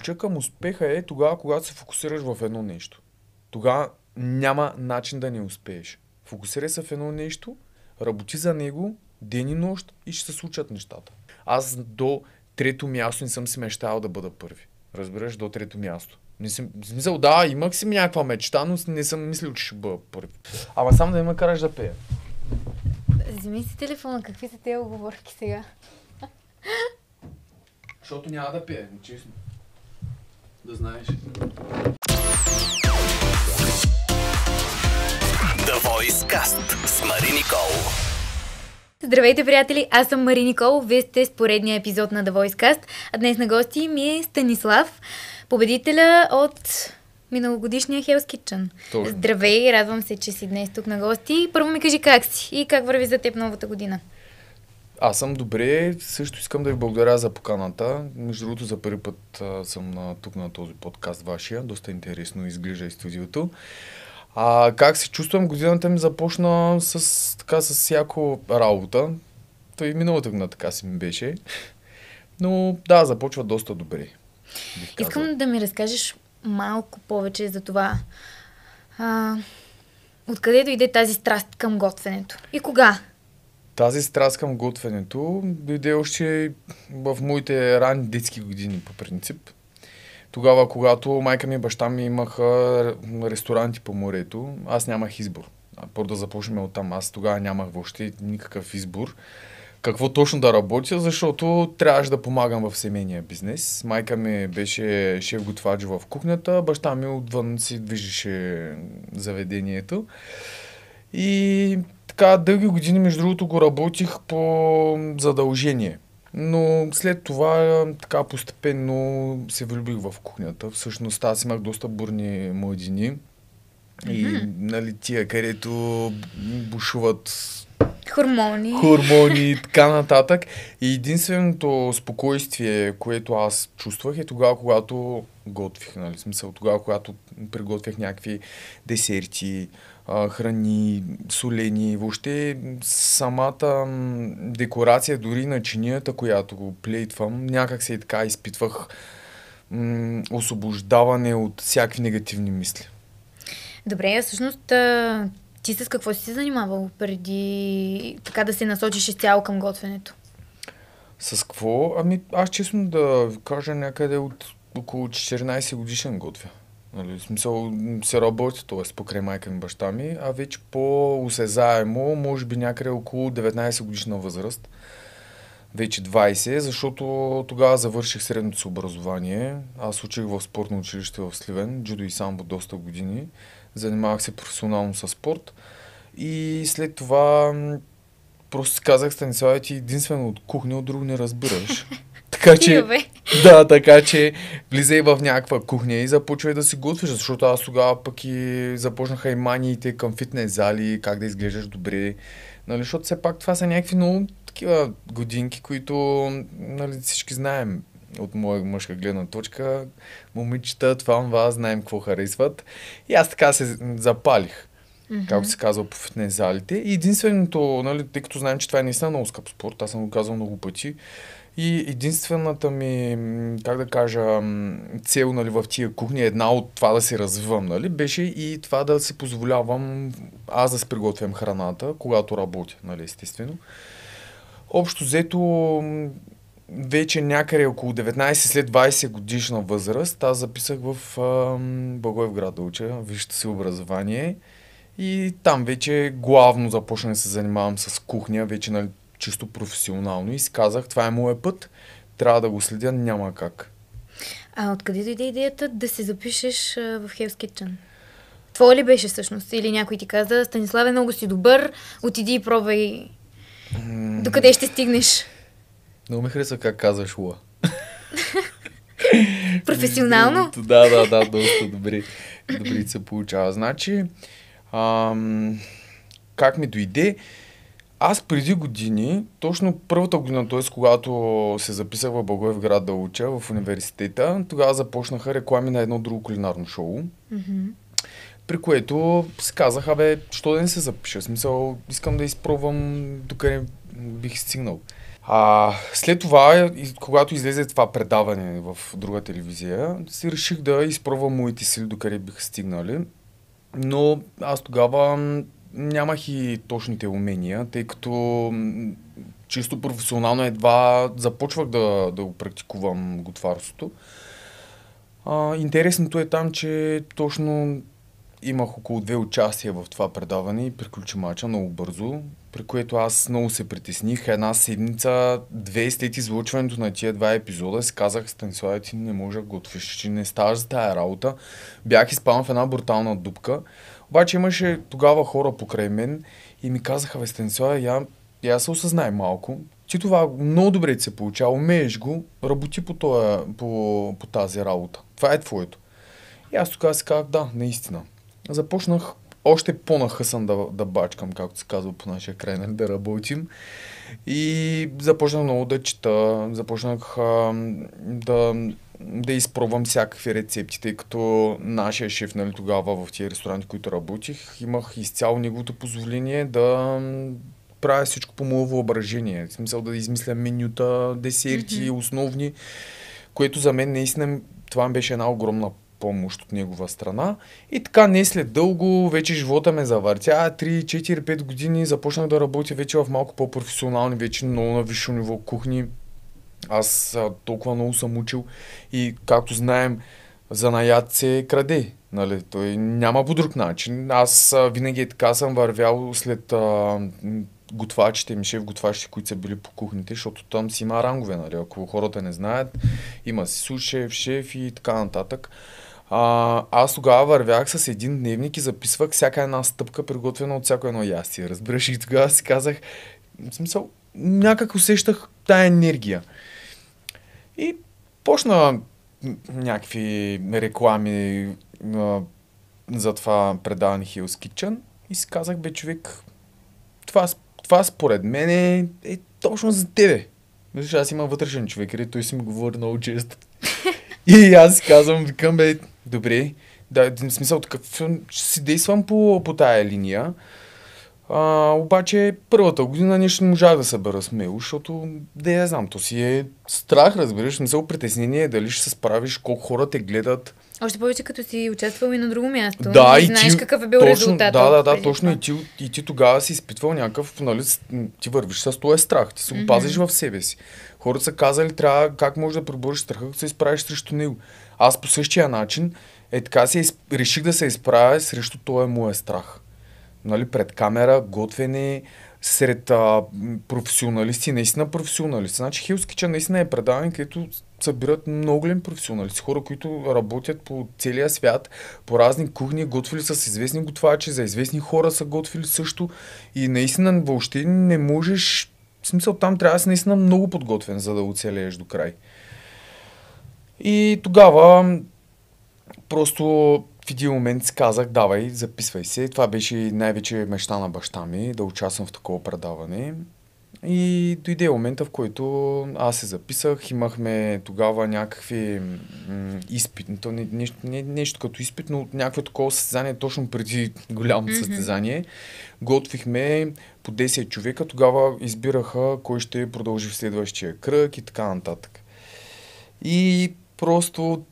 ключа към успеха е тогава, когато се фокусираш в едно нещо. Тогава няма начин да не успееш. Фокусирай се в едно нещо, работи за него, ден и нощ и ще се случат нещата. Аз до трето място не съм си мечтал да бъда първи. Разбираш, до трето място. Не съм, смисъл, да, имах си някаква мечта, но не съм мислил, че ще бъда първи. Ама само да ме караш да пея. Вземи си телефона, какви са тези оговорки сега? Защото няма да пее, честно. Да знаеш. The Voice Cast с Мари Никол. Здравейте, приятели! Аз съм Мари Никол. Вие сте с поредния епизод на The Voice Cast. А днес на гости ми е Станислав, победителя от миналогодишния Hell's Kitchen. Точно. Здравей, радвам се, че си днес тук на гости. Първо ми кажи как си и как върви за теб новата година. Аз съм добре, също искам да ви благодаря за поканата. Между другото, за първи път а, съм на, тук на този подкаст вашия. Доста интересно изглежда и студиото. А как се чувствам? Годината ми започна с, така, с всяко работа. Той и миналата година така си ми беше. Но да, започва доста добре. Искам да ми разкажеш малко повече за това. А, откъде дойде тази страст към готвенето? И кога? Тази страст към готвенето дойде още в моите ранни детски години по принцип. Тогава, когато майка ми и баща ми имаха ресторанти по морето, аз нямах избор. Първо да започнем от там. Аз тогава нямах въобще никакъв избор. Какво точно да работя, защото трябваше да помагам в семейния бизнес. Майка ми беше шеф-готвач в кухнята, баща ми отвън си движеше заведението. И така дълги години, между другото, го работих по задължение. Но след това така постепенно се влюбих в кухнята. Всъщност аз имах доста бурни младини. И нали, тия, където бушуват Хормони. хормони и така нататък. И единственото спокойствие, което аз чувствах е тогава, когато готвих, нали, смисъл тогава, когато приготвях някакви десерти, храни, солени, въобще самата декорация, дори на чинията, която го плейтвам, някак се и така изпитвах м, освобождаване от всякакви негативни мисли. Добре, а всъщност ти с какво си се занимавал преди така да се насочиш изцяло към готвенето? С какво? Ами аз честно да кажа някъде от около 14 годишен готвя. Нали, в смисъл се работи, т.е. покрай майка и баща ми, а вече по-осезаемо, може би някъде около 19 годишна възраст, вече 20, защото тогава завърших средното си образование. Аз учих в спортно училище в Сливен, джудо и самбо доста години. Занимавах се професионално с спорт. И след това просто казах, Станислава, ти единствено от кухня, от друго не разбираш. така че, да, така че влизай в някаква кухня и започвай да си готвиш, защото аз тогава пък и започнаха и маниите към фитнес зали, как да изглеждаш добре. Нали, защото все пак това са някакви много такива годинки, които нали, всички знаем от моя мъжка гледна точка. Момичета, това, това, знаем какво харесват. И аз така се запалих както се казва по фитнес залите. И единственото, нали, тъй като знаем, че това е наистина много скъп спорт, аз съм го казал много пъти, и единствената ми, как да кажа, цел нали, в тия кухни, една от това да се развивам, нали, беше и това да си позволявам аз да си приготвям храната, когато работя, нали, естествено. Общо взето, вече някъде около 19 след 20 годишна възраст, аз записах в ам, Благоевград да уча, висшето си образование. И там вече главно започнах да се занимавам с кухня, вече нали, чисто професионално. И си казах, това е моят път, трябва да го следя, няма как. А откъде дойде идеята да се запишеш а, в Hell's Kitchen? Твоя ли беше всъщност? Или някой ти каза, Станиславе, много си добър, отиди и пробвай докъде ще стигнеш? Много ми харесва как казваш Луа. Професионално? Да, да, да, доста добре. Добре се получава. Значи, ам, как ми дойде? Аз преди години, точно първата година, т.е. когато се записах в Благоевград да уча в университета, тогава започнаха реклами на едно друго кулинарно шоу. Мгм. При което си казах, абе, що да не се запиша? В смисъл, искам да изпробвам докъде бих стигнал. А, след това, когато излезе това предаване в друга телевизия, си реших да изпробвам моите сили, докъде биха стигнали. Но аз тогава нямах и точните умения, тъй като чисто професионално едва започвах да, да го практикувам готварството. А, интересното е там, че точно имах около две участия в това предаване и приключи мача много бързо, при което аз много се притесних. Една седмица, две след излъчването на тия два епизода, си казах, Станислав, ти не можеш да готвиш, че не ставаш за тая работа. Бях изпаднал в една брутална дупка. Обаче имаше тогава хора покрай мен и ми казаха, бе, Станислав, я, я се осъзнай малко. Ти това много добре ти се получава, умееш го, работи по, тоя, по, по тази работа. Това е твоето. И аз тогава си казах, да, наистина. Започнах още по-нахъсан да, да бачкам, както се казва по нашия край, нали, да работим. И започнах много да чета, започнах а, да, да изпробвам всякакви рецепти, тъй като нашия шеф нали, тогава в тия ресторанти, които работих, имах изцяло неговото позволение да правя всичко по мое въображение. В смисъл да измисля менюта, десерти, Мгм. основни, което за мен наистина това ми беше една огромна помощ от негова страна. И така, не след дълго, вече живота ме завъртя. 3, 4, 5 години започнах да работя вече в малко по-професионални, вече много на висше ниво кухни. Аз а, толкова много съм учил и както знаем, занаят се краде. Нали? Той няма по друг начин. Аз а, винаги е така съм вървял след а, готвачите ми, шеф готвачите, които са били по кухните, защото там си има рангове, нали? Ако хората не знаят, има си сушеф, шеф и така нататък. А, аз тогава вървях с един дневник и записвах всяка една стъпка, приготвена от всяко едно ястие. Разбираш и тогава си казах, в смисъл, някак усещах тая енергия. И почна някакви реклами а, за това предаване Hell's Kitchen и си казах, бе човек, това, това според мен е, е точно за тебе. Виж, аз имам вътрешен човек, и той си ми говори много често. И аз казвам, викам, бе, добре, да, в смисъл такъв, ще си действам по, по тая линия. А, обаче първата година нещо не можах да събера смело, защото да я знам, то си е страх, разбираш, смисъл притеснение дали ще се справиш, колко хора те гледат. Още повече като си участвал и на друго място. Да, и и знаеш ти, какъв е бил точно, резултатът. Да, да, да, точно. И ти, и ти тогава си изпитвал някакъв, нали, ти вървиш с този страх, ти си го пазиш в себе си. Хората са казали, трябва, как можеш да пребориш страха, като се изправиш срещу него. Аз по същия начин, е така си из- реших да се изправя срещу този моя страх. Нали, пред камера, готвене, сред а, професионалисти, наистина професионалисти. Значи Kitchen наистина е предаване, където събират много големи професионалисти, хора, които работят по целия свят, по разни кухни, готвили с известни готвачи, за известни хора са готвили също. И наистина въобще не можеш, в смисъл там трябва да си наистина много подготвен, за да оцелееш до край. И тогава просто в един момент си казах, давай, записвай се. Това беше най-вече мечта на баща ми, да участвам в такова предаване. И дойде момента, в който аз се записах, имахме тогава някакви м- изпит, то не, нещо, не, нещо като изпит, но някакво такова състезание точно преди голямото състезание. Готвихме по 10 човека, тогава избираха кой ще продължи в следващия кръг и така нататък. И просто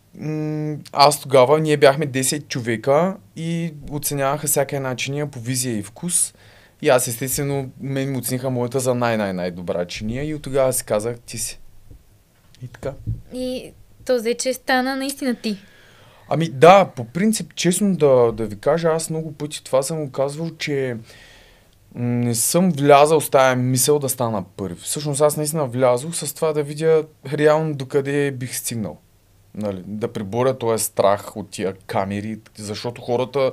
аз тогава, ние бяхме 10 човека и оценяваха всяка една чиния по визия и вкус. И аз естествено, мен ми оцениха моята за най-най-най-добра чиния и от тогава си казах, ти си. И така. И то взе, че стана наистина ти. Ами да, по принцип, честно да, да ви кажа, аз много пъти това съм го казвал, че не съм влязал с тая мисъл да стана първи. Всъщност аз наистина влязох с това да видя реално докъде бих стигнал. Нали, да приборя този страх от тия камери, защото хората,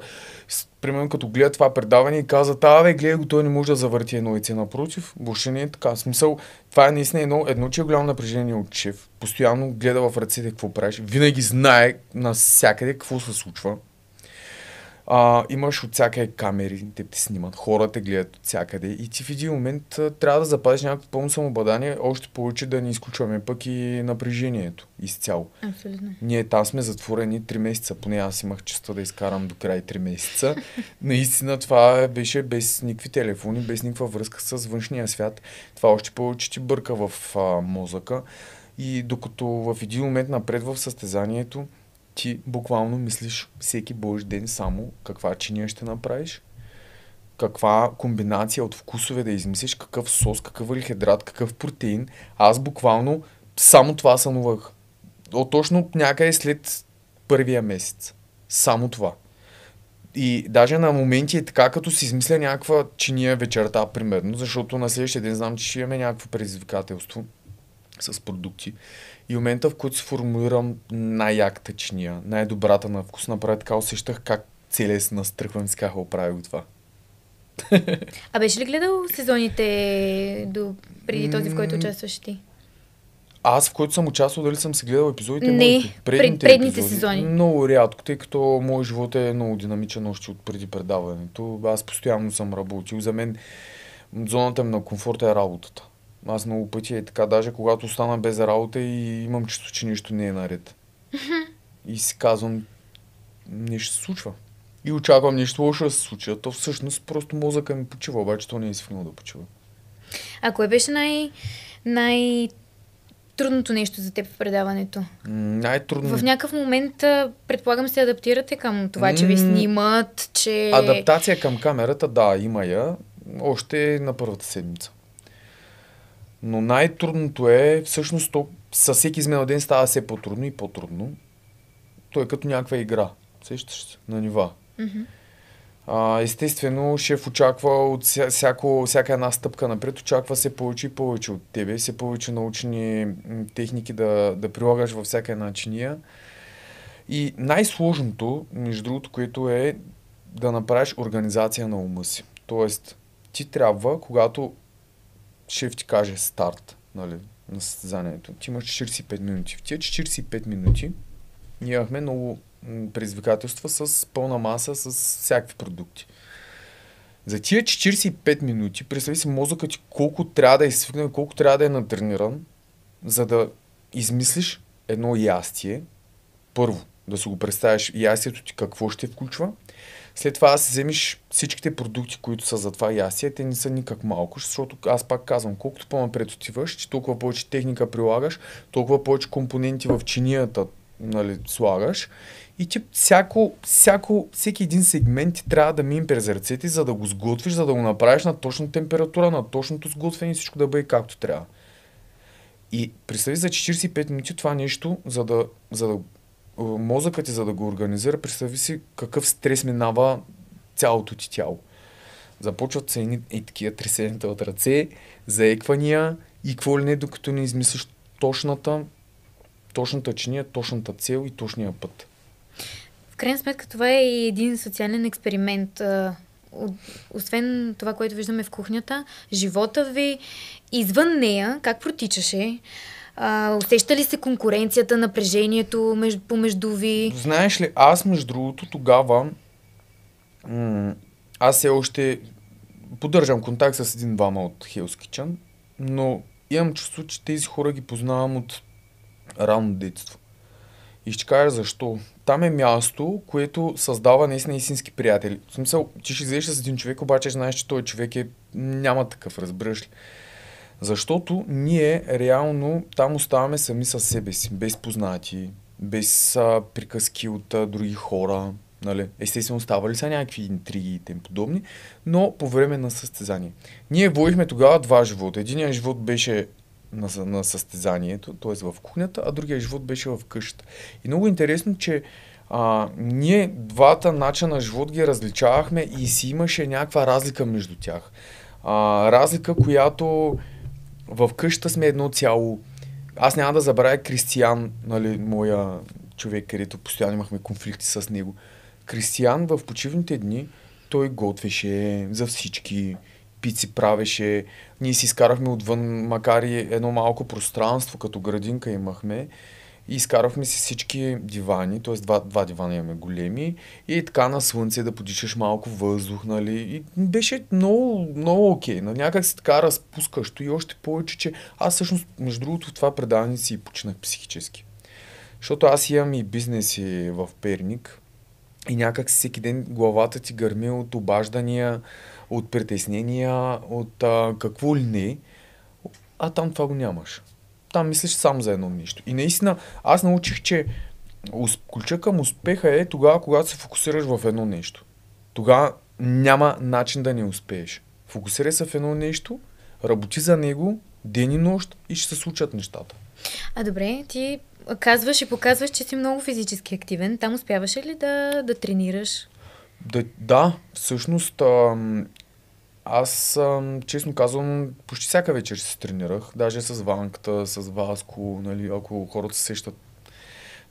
примерно като гледат това предаване и казват, а бе, гледай го, той не може да завърти едно яйце напротив. Въобще не е така. Смисъл, това е наистина едно, едно че е голямо напрежение от шеф. Постоянно гледа в ръцете какво правиш. Винаги знае навсякъде какво се случва. А, имаш от всяка камери, те те снимат, хората те гледат от всякъде и ти в един момент а, трябва да запазиш някакво пълно самообладание, още повече да не изключваме пък и напрежението изцяло. Абсолютно. Ние там сме затворени 3 месеца, поне аз имах честа да изкарам до край 3 месеца. Наистина това беше без никакви телефони, без никаква връзка с външния свят. Това още повече ти бърка в а, мозъка. И докато в един момент напред в състезанието, ти буквално мислиш всеки божи ден само каква чиния ще направиш, каква комбинация от вкусове да измислиш, какъв сос, какъв въглехидрат, какъв протеин. Аз буквално само това сънувах. От точно някъде след първия месец. Само това. И даже на моменти е така, като си измисля някаква чиния вечерта, примерно, защото на следващия ден знам, че ще имаме някакво предизвикателство с продукти. И момента, в който си формулирам най-яката чиния, най-добрата на вкус, направя така усещах как целия се настръхвам и си казах, оправих това. А беше ли гледал сезоните до преди този, в който участваш ти? Аз, в който съм участвал, дали съм си гледал епизодите? Не, моите? пред- предните сезони. Много рядко, тъй като моят живот е много динамичен още от преди предаването. Аз постоянно съм работил. За мен зоната ми на комфорта е работата. Аз много пъти е така, даже когато остана без работа и имам чувство, че нищо не е наред. И си казвам, нещо се случва. И очаквам нещо лошо да се случи. А то всъщност просто мозъка ми почива, обаче то не е свикнал да почива. А кое беше най- най- трудното нещо за теб в предаването? Най-трудно В някакъв момент, предполагам, се адаптирате към това, че ви снимат, че... Адаптация към камерата, да, има я. Още на първата седмица. Но най-трудното е, всъщност, то със всеки изминал ден става все по-трудно и по-трудно. То е като някаква игра. Сещаш се? На нива. Мгм. А, естествено, шеф очаква от ся, всяко, всяка една стъпка напред, очаква се повече и повече от тебе, се повече научени м, техники да, да прилагаш във всяка една чиния. И най-сложното, между другото, което е да направиш организация на ума си. Тоест, ти трябва, когато шеф ти каже старт нали, на състезанието, ти имаш 45 минути. В тия 45 минути ние имахме много предизвикателства с пълна маса, с всякакви продукти. За тия 45 минути, представи си мозъкът ти колко трябва да е свикнал, колко трябва да е натрениран, за да измислиш едно ястие. Първо, да си го представиш ястието ти какво ще включва. След това да си вземеш всичките продукти, които са за това ястие, те не са никак малко, защото аз пак казвам, колкото по-напред отиваш, че толкова повече техника прилагаш, толкова повече компоненти в чинията нали, слагаш и ти всяко, всяко, всеки един сегмент ти трябва да мине през ръцете, за да го сготвиш, за да го направиш на точна температура, на точното сготвяне и всичко да бъде както трябва. И представи за 45 минути това нещо, за да, за да мозъкът ти, за да го организира, представи си какъв стрес минава цялото ти тяло. Започват се едни и такива тресенията от ръце, заеквания и какво ли не, докато не измислиш точната, точната чиния, точната цел и точния път. В крайна сметка това е и един социален експеримент. Освен това, което виждаме в кухнята, живота ви извън нея, как протичаше? А, усеща ли се конкуренцията, напрежението между, помежду ви? Знаеш ли, аз между другото тогава, м- аз все още поддържам контакт с един-двама от Kitchen, но имам чувство, че тези хора ги познавам от ранно детство. И ще кажа защо. Там е място, което създава наистина истински приятели. В смисъл, ти ще излезеш с един човек, обаче знаеш, че той човек е... няма такъв, разбираш ли. Защото ние реално там оставаме сами със себе си, без познати, без а, приказки от а, други хора. Нали? Естествено, ставали са някакви интриги и тем подобни, но по време на състезание. Ние водихме тогава два живота. Единият живот беше на, на състезанието, т.е. в кухнята, а другия живот беше в къщата. И много интересно, че а, ние двата начина на живот ги различавахме и си имаше някаква разлика между тях. А, разлика, която в къщата сме едно цяло. Аз няма да забравя Кристиян, нали, моя човек, където постоянно имахме конфликти с него. Кристиян в почивните дни, той готвеше за всички, пици правеше, ние си изкарахме отвън, макар и едно малко пространство, като градинка имахме. И изкарахме си всички дивани, т.е. Два, два дивана имаме големи и така на слънце да подишаш малко въздух, нали. И беше много, много окей. Okay. Някак си така разпускащо и още повече, че аз всъщност, между другото, в това предаване си починах психически. Защото аз имам и бизнеси в Перник и някак всеки ден главата ти гърми от обаждания, от притеснения, от а, какво ли не. А там това го нямаш. Там мислиш само за едно нещо. И наистина, аз научих, че ключа към успеха е тогава, когато се фокусираш в едно нещо. Тогава няма начин да не успееш. Фокусирай се в едно нещо, работи за него, ден и нощ и ще се случат нещата. А добре, ти казваш и показваш, че си много физически активен. Там успяваше ли да, да тренираш? Да, да всъщност ам, аз, честно казвам, почти всяка вечер се тренирах. Даже с Ванката, с Васко, нали, ако хората се сещат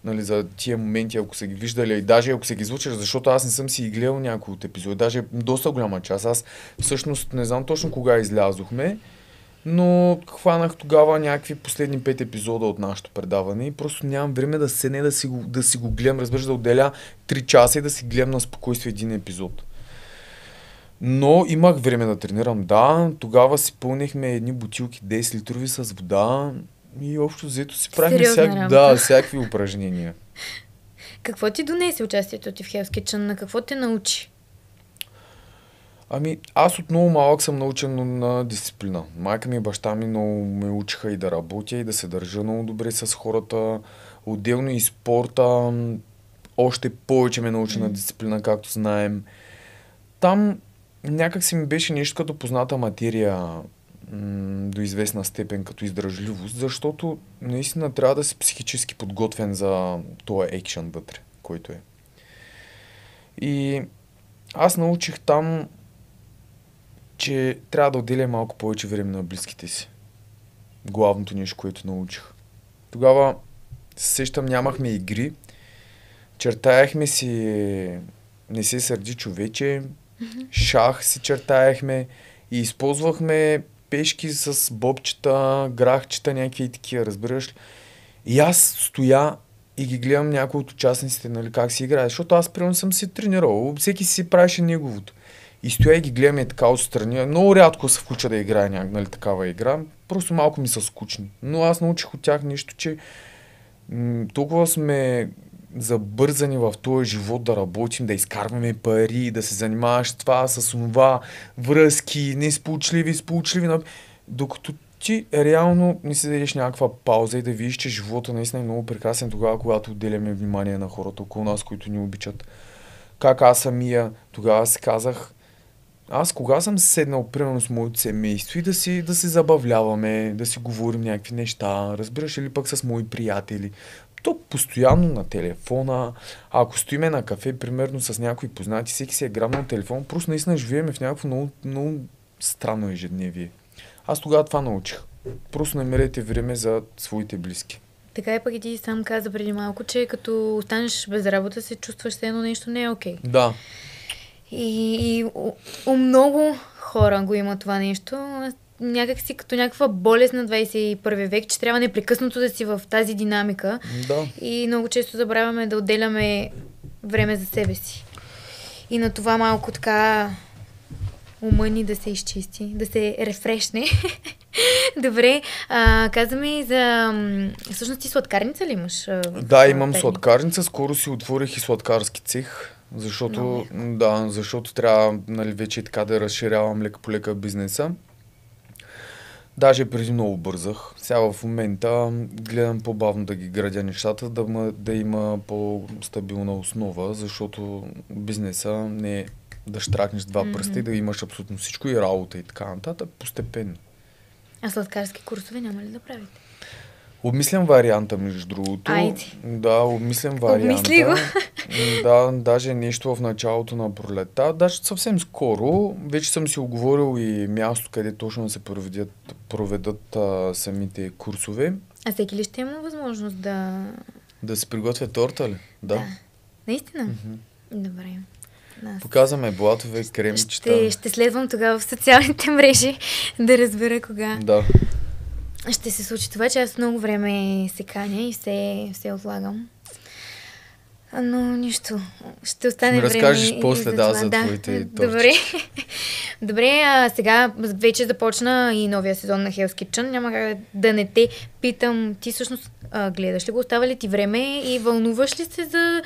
нали, за тия моменти, ако са ги виждали и даже ако се ги звучаш, защото аз не съм си гледал някои от епизоди, даже доста голяма част. Аз всъщност не знам точно кога излязохме, но хванах тогава някакви последни пет епизода от нашето предаване и просто нямам време да седне да си го, да си го гледам, разбираш, да отделя 3 часа и да си гледам на спокойствие един епизод. Но имах време да тренирам, да. Тогава си пълнихме едни бутилки 10 литрови с вода и общо взето си правихме всяк... да, всякакви упражнения. Какво ти донесе участието ти в Hell's Kitchen? На какво те научи? Ами, аз от много малък съм научен на дисциплина. Майка ми и баща ми много ме учиха и да работя, и да се държа много добре с хората. Отделно и спорта още повече ме научи mm. на дисциплина, както знаем. Там някак си ми беше нещо като позната материя до известна степен като издръжливост, защото наистина трябва да си психически подготвен за този екшен вътре, който е. И аз научих там че трябва да отделя малко повече време на близките си. Главното нещо, което научих. Тогава се сещам, нямахме игри. Чертаяхме си Не се сърди човече, шах си чертаяхме и използвахме пешки с бобчета, грахчета, някакви такива, разбираш ли? И аз стоя и ги гледам някои от участниците, нали, как си играе, защото аз примерно съм си тренирал, всеки си правеше неговото. И стоя и ги гледаме така отстрани. Много рядко се включа да играя някаква нали, такава игра. Просто малко ми са скучни. Но аз научих от тях нещо, че м- толкова сме забързани в този живот да работим, да изкарваме пари, да се занимаваш това, с това, връзки, несполучливи, сполучливи. Докато ти реално не си дадеш някаква пауза и да видиш, че живота наистина е много прекрасен тогава, когато отделяме внимание на хората около нас, които ни обичат. Как аз самия тогава си казах, аз кога съм седнал, примерно с моето семейство и да си да се забавляваме, да си говорим някакви неща, разбираш ли пък с мои приятели. То постоянно на телефона, а ако стоиме на кафе, примерно с някои познати, всеки си е грабнал на телефон, просто наистина живееме в някакво много, много странно ежедневие. Аз тогава това научих. Просто намерете време за своите близки. Така и пък и ти сам каза преди малко, че като останеш без работа, се чувстваш, едно нещо не е окей. Okay. Да. И, и у, у много хора го има това нещо. Някак си като някаква болест на 21 век, че трябва непрекъснато да си в тази динамика. Да. И много често забравяме да отделяме време за себе си. И на това малко така ума ни да се изчисти, да се рефрешне. Добре, а, казваме и за... Всъщност ти сладкарница ли имаш? Да, имам сладкарница. Скоро си отворих и сладкарски цех. Защото, да, защото трябва нали, вече така да разширявам лека по лека бизнеса. Даже преди много бързах. Сега в момента гледам по-бавно да ги градя нещата, да, ма, да има по-стабилна основа, защото бизнеса не е да штракнеш два mm-hmm. пръста и да имаш абсолютно всичко и работа и така нататък, постепенно. А сладкарски курсове няма ли да правите? Обмислям варианта, между другото. Айде. Да, обмислям варианта. Обмисли го. да, даже нещо в началото на пролета. Даже съвсем скоро. Вече съм си оговорил и място, къде точно се проведат, проведат а, самите курсове. А всеки ли ще има възможност да... Да се приготвя торта ли? Да. да. Наистина? Mm-hmm. Добре. Нас. Показваме блатове, кремчета. Ще, ще следвам тогава в социалните мрежи да разбера кога. Да. Ще се случи това, че аз много време се каня и все, все отлагам. Но нищо. Ще остане ми време разкажеш и после, да, това. за твоите Добре. Добре, а сега вече започна и новия сезон на Hell's Kitchen. Няма как да не те питам. Ти всъщност а, гледаш ли го? Остава ли ти време и вълнуваш ли се за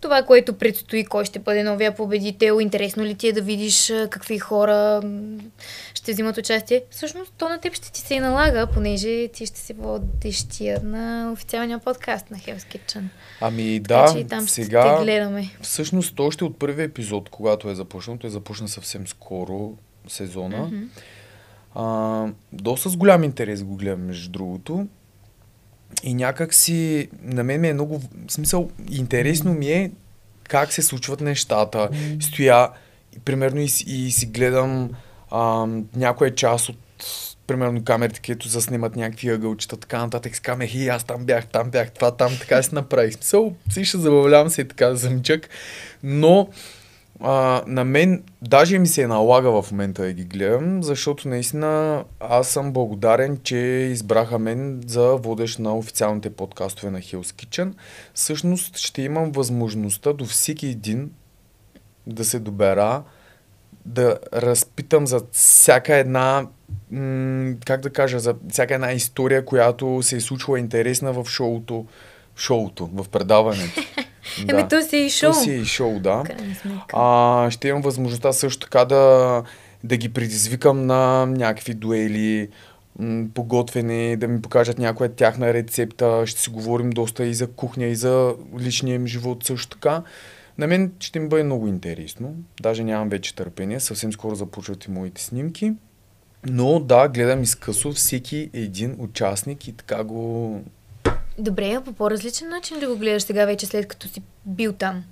това, което предстои? Кой ще бъде новия победител? Интересно ли ти е да видиш какви хора ще взимат участие? Всъщност, то на теб ще ти се и налага, понеже ти ще си водещия на официалния подкаст на Hell's Kitchen. Ами Така да, че и там ще сега... те гледаме. Всъщност, още от първия епизод, когато е започнал, той започна съвсем скоро сезона. Мгм. А, доста с голям интерес го гледам, между другото. И някак си, на мен ми е много, в смисъл, интересно ми е как се случват нещата. Стоя, примерно, и, си- и си гледам а, някоя част от примерно камерите, където заснимат някакви ъгълчета, така нататък, с камер, и аз там бях, там бях, това там, така си направих. Смисъл, си ще забавлявам се и така замчък, но а, на мен даже ми се налага в момента да ги гледам, защото наистина аз съм благодарен, че избраха мен за водещ на официалните подкастове на Hell's Kitchen. Всъщност ще имам възможността до всеки един да се добера, да разпитам за всяка една, как да кажа, за всяка една история, която се е случила интересна в шоуто, в шоуто, в предаването. Еми, то си е и шоу. То си е и шоу, да. Сметка. А, ще имам възможността също така да, да ги предизвикам на някакви дуели, м, поготвени, да ми покажат някоя тяхна рецепта. Ще си говорим доста и за кухня, и за личния им живот също така. На мен ще ми бъде много интересно. Даже нямам вече търпение. Съвсем скоро започват и моите снимки. Но да, гледам изкъсо всеки един участник и така го... Добре, а по по-различен начин ли го гледаш сега вече, след като си бил там?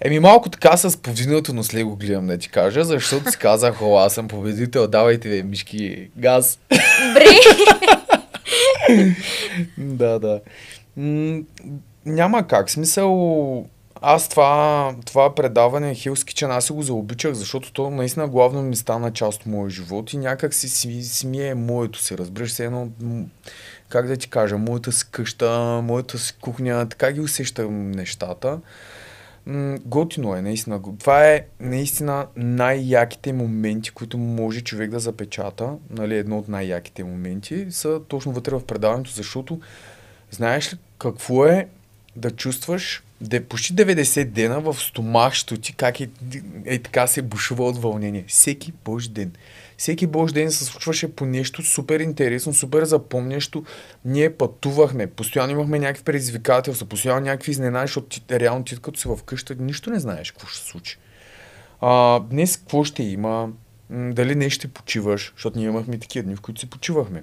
Еми малко така с повдигнато носле го гледам да ти кажа, защото си казах, о, аз съм победител, давайте ви мишки газ. Добре. да, да. М- няма как. Смисъл, аз това, това предаване Hell's Kitchen, аз си го заобичах, защото то наистина главно ми стана част от моя живот и някак си, си, си ми е моето, се разбираш, се едно, как да ти кажа, моята си къща, моята си кухня, така ги усещам нещата. М, готино е, наистина. Това е наистина най-яките моменти, които може човек да запечата. Нали, едно от най-яките моменти са точно вътре в предаването, защото знаеш ли какво е да чувстваш де, почти 90 дена в стомахщето ти, как е, е така се бушува от вълнение. Всеки божи ден. Всеки божи ден се случваше по нещо супер интересно, супер запомнящо. Ние пътувахме, постоянно имахме някакви предизвикателства, постоянно някакви изненади, защото ти, реално ти като си в къща, нищо не знаеш какво ще случи. А, днес какво ще има? Дали не ще почиваш, защото ние имахме такива дни, в които си почивахме.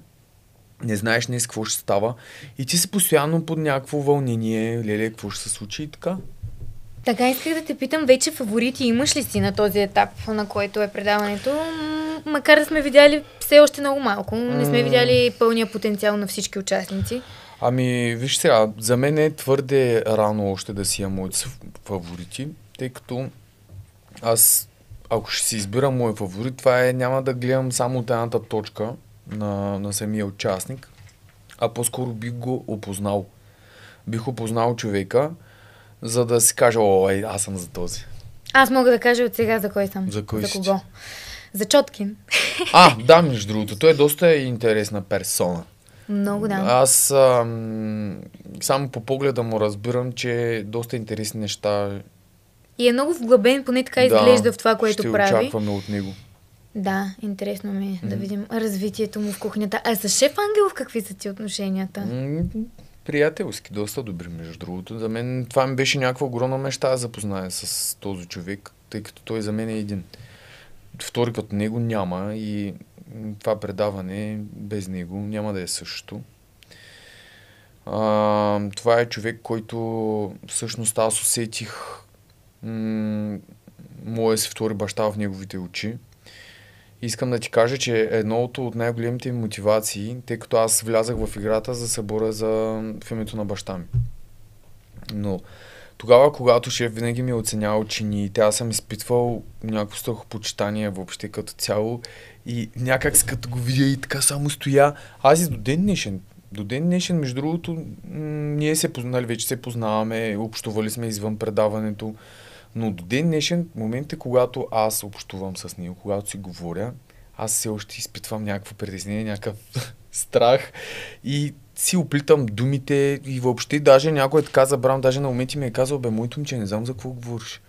Не знаеш днес какво ще става и ти си постоянно под някакво вълнение, леле, какво ще се случи и така. Така исках да те питам, вече фаворити имаш ли си на този етап, на който е предаването? М, Макар да сме видяли все още много малко. Не сме видяли пълния потенциал на всички участници. Ами, виж сега, за мен е твърде рано още да си имам моите фаворити, тъй като аз, ако ще си избирам мой фаворит, това е, няма да гледам само от едната точка на, на самия участник, а по-скоро бих го опознал. Бих опознал човека, за да си кажа, о, ей, аз съм за този. Аз мога да кажа от сега за кой съм. За кой за си кого? За Чоткин. А, да, между другото, той е доста интересна персона. Много да. Аз ам, само по погледа му разбирам, че доста интересни неща И е много вглъбен, поне така изглежда в това, което ще прави. очакваме от него. Да, интересно ми е да видим развитието му в кухнята. А с шеф Ангелов какви са ти отношенията? Приятелски, доста добри, между другото. За мен това ми беше някаква огромна мечта да запозная с този човек, тъй като той за мен е един. Втори като него няма и това предаване без него няма да е същото. А, това е човек, който всъщност аз усетих м- моя си втори баща в неговите очи. Искам да ти кажа, че едното от най-големите ми мотивации, тъй като аз влязах в играта за събора за в името на баща ми. Но тогава, когато шеф винаги ми е оценявал чиниите, аз съм изпитвал някакво страхопочитание въобще като цяло и някак си като го видя и така само стоя. Аз и до ден днешен, до ден днешен, между другото, м- ние се познали, вече се познаваме, общували сме извън предаването, но до ден днешен, момента, когато аз общувам с него, когато си говоря, аз все още изпитвам някакво притеснение, някакъв страх и си оплитам думите и въобще даже някой е така забран, даже на моменти ми е казал, бе, моето момче, не знам за какво говориш.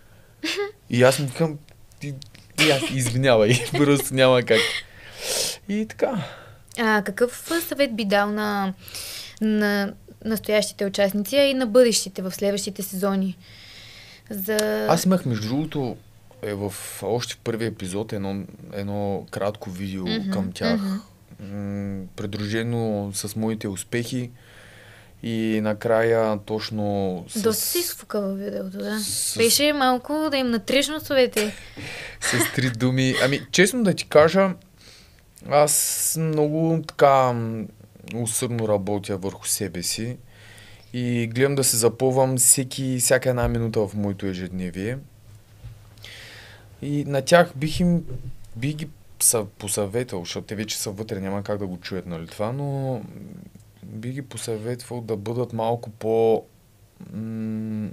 И аз му викам, ти, и аз, извинявай, просто няма как. И така. А какъв съвет би дал на, на настоящите участници, а и на бъдещите в следващите сезони? За... Аз имах, между другото, е в, още в първи епизод едно, едно кратко видео Мгм, към тях, м- придружено с моите успехи и накрая точно с, Доста си изфука във видеото, да. с- Беше малко да им натриш носовете. с три думи. Ами, честно да ти кажа, аз много така усърдно работя върху себе си и гледам да се запълвам всеки, всяка една минута в моето ежедневие. И на тях бих им, бих ги посъветвал, защото те вече са вътре, няма как да го чуят, нали това, но бих ги посъветвал да бъдат малко по м-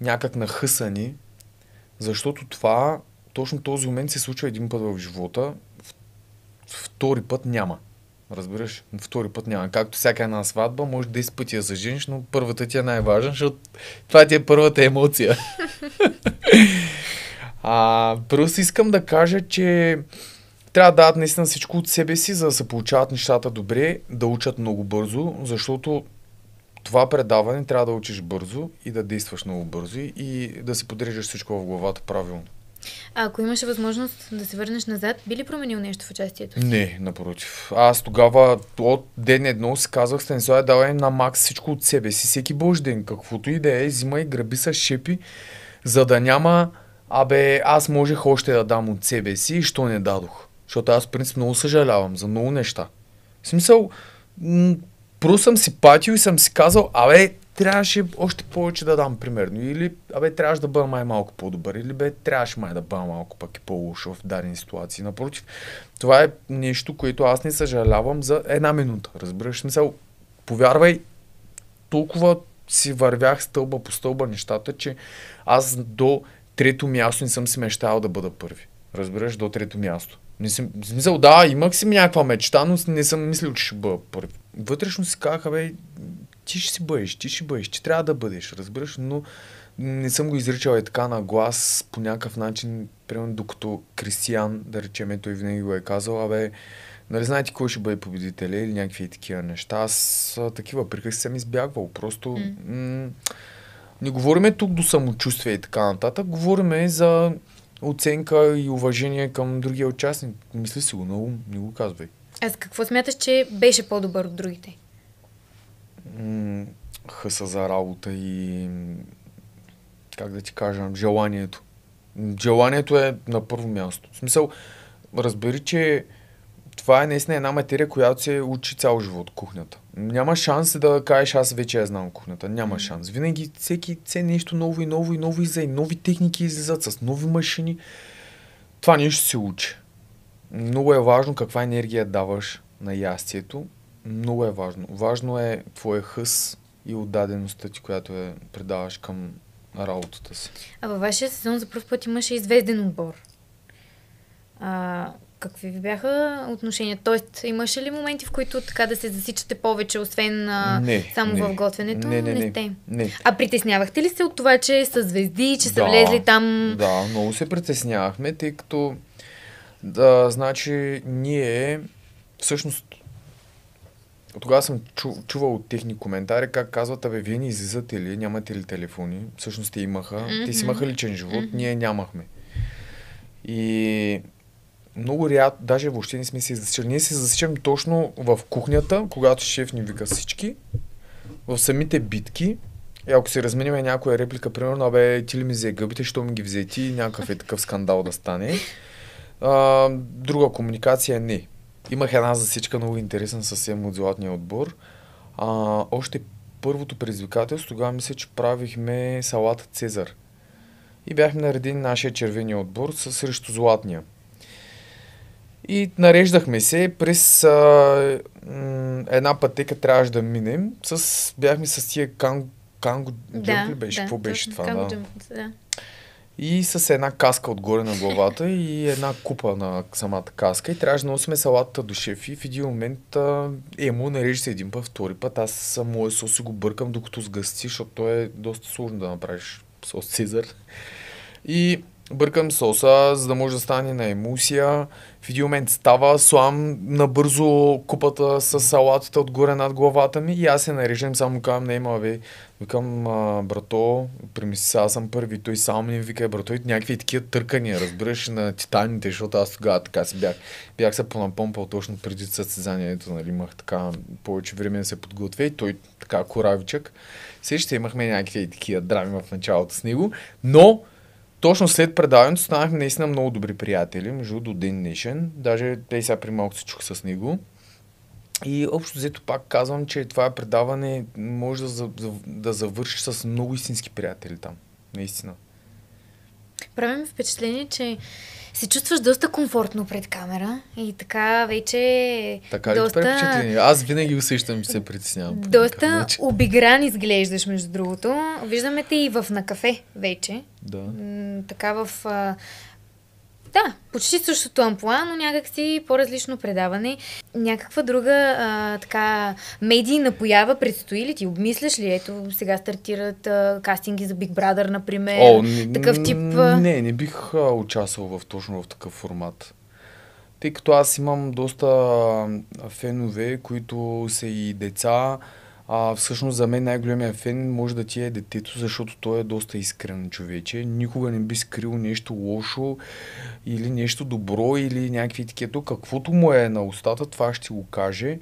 някак нахъсани, защото това, точно този момент се случва един път в живота, втори път няма. Разбираш? Втори път няма. Както всяка една сватба, може 10 пъти да се жениш, но първата ти е най-важна, защото това ти е първата емоция. а, просто искам да кажа, че трябва да дадат наистина всичко от себе си, за да се получават нещата добре, да учат много бързо, защото това предаване трябва да учиш бързо и да действаш много бързо и да си подреждаш всичко в главата правилно. А ако имаше възможност да се върнеш назад, би ли променил нещо в участието си? Не, напротив. Аз тогава от ден едно си казах, Станислав, давай на макс всичко от себе си. Всеки божи ден, каквото и да е, взимай, граби с шепи, за да няма, абе, аз можех още да дам от себе си и що не дадох. Защото аз, в принцип, много съжалявам за много неща. В смисъл, м- просто съм си патил и съм си казал, абе, трябваше още повече да дам, примерно. Или, абе, трябваше да бъда май малко по-добър. Или, бе, трябваше май да бъда малко пък и по-лошо в дадени ситуации. Напротив, това е нещо, което аз не съжалявам за една минута. Разбираш? Смисъл, повярвай, толкова си вървях стълба по стълба нещата, че аз до трето място не съм си мечтал да бъда първи. Разбираш, до трето място. Не съм, смисъл, да, имах си някаква мечта, но не съм мислил, че ще бъда първи. Вътрешно си казах, бе, ти ще си бъдеш, ти ще бъдеш, ти трябва да бъдеш, разбираш, но не съм го изричал е така на глас по някакъв начин, примерно докато Кристиян, да речем, той винаги го е казал, абе, нали знаете кой ще бъде победителя или някакви такива неща. Аз а, такива приказки съм избягвал. Просто М. м- не говориме тук до самочувствие и така нататък, говориме за оценка и уважение към другия участник. Мисли си го много, не го казвай. А с какво смяташ, че беше по-добър от другите? М- хъса за работа и как да ти кажа, желанието. Желанието е на първо място. В смисъл, разбери, че това е наистина една материя, която се учи цял живот, кухнята. Няма шанс да кажеш, аз вече я знам кухнята. Няма шанс. Винаги всеки все нещо ново и ново и ново излиза и нови техники излизат с нови машини. Това нещо се учи. Много е важно каква енергия даваш на ястието. Много е важно. Важно е твоя хъс и отдадеността ти, която е предаваш към работата си. А във вашия сезон за първ път имаше известен отбор. А, какви ви бяха отношения? Тоест, имаше ли моменти, в които така да се засичате повече, освен а, не, само не. в готвенето? Не, не, не. сте. не. А притеснявахте ли се от това, че са звезди, че са Да, влезли там? Да, много се притеснявахме, тъй като да, значи ние всъщност тогава съм чу, чувал от техни коментари как казват, абе, вие не излизате ли, нямате ли телефони? Всъщност те имаха. Те си имаха личен живот, Мгм. ние нямахме. И много рядко, даже въобще не сме се засичали. Ние се засичаме точно в кухнята, когато шеф ни вика всички, в самите битки. И ако се размениме някоя реплика, примерно, абе, ти ли ми взе гъбите, що ми ги взе ти, някакъв е такъв скандал да стане. А, друга комуникация не. Имах една засичка много интересна с Емо от златния отбор. А, още първото предизвикателство, тогава мисля, че правихме салата Цезар. И бяхме наредени нашия червения отбор с срещу златния. И нареждахме се през а, м, една пътека трябваше да минем. С, бяхме с тия канго, канго джъмп ли беше? Какво беше това? Канго Да. да. И с една каска отгоре на главата и една купа на самата каска. И трябваше да носиме салатата до шеф. И в един момент а, емо нарежда се един път, втори път. Аз съм моя сос и го бъркам докато сгъсти, защото то е доста сложно да направиш сос Цезар. И бъркам соса, за да може да стане на емулсия. В един момент става, слам набързо купата с салатата отгоре над главата ми и аз се нареждам, само казвам, не има, бе. Викам, а, брато, примисли сега аз съм първи, той само ми вика, брато, и някакви такива търкания, разбираш, на титаните, защото аз тогава така си бях. Бях се понапомпал точно преди състезанието, нали, имах така повече време да се подготвя и той така коравичък. Сещате, имахме някакви такива драми в началото с него, но точно след предаването станахме наистина много добри приятели, между до ден днешен. Даже те сега при малко се чух с него. И общо взето пак казвам, че това предаване може да, да завърши с много истински приятели там. Наистина. Прави ми впечатление, че се чувстваш доста комфортно пред камера и така вече Така доста... доста, впечатление? Аз винаги усещам, че се притеснявам. доста начин. обигран изглеждаш, между другото. Виждаме те и в на кафе вече. Да. Така в... А... Да, почти същото амплуа, но някакси по-различно предаване. Някаква друга а, така медийна поява предстои ли ти? Обмисляш ли? Ето сега стартират а, кастинги за Big Brother, например. О, не, такъв тип... Не, не бих а, участвал в точно в такъв формат. Тъй като аз имам доста фенове, които са и деца. А всъщност за мен най-големия фен може да ти е детето, защото той е доста искрен човече. Никога не би скрил нещо лошо или нещо добро или някакви такива. Каквото му е на устата, това ще го каже.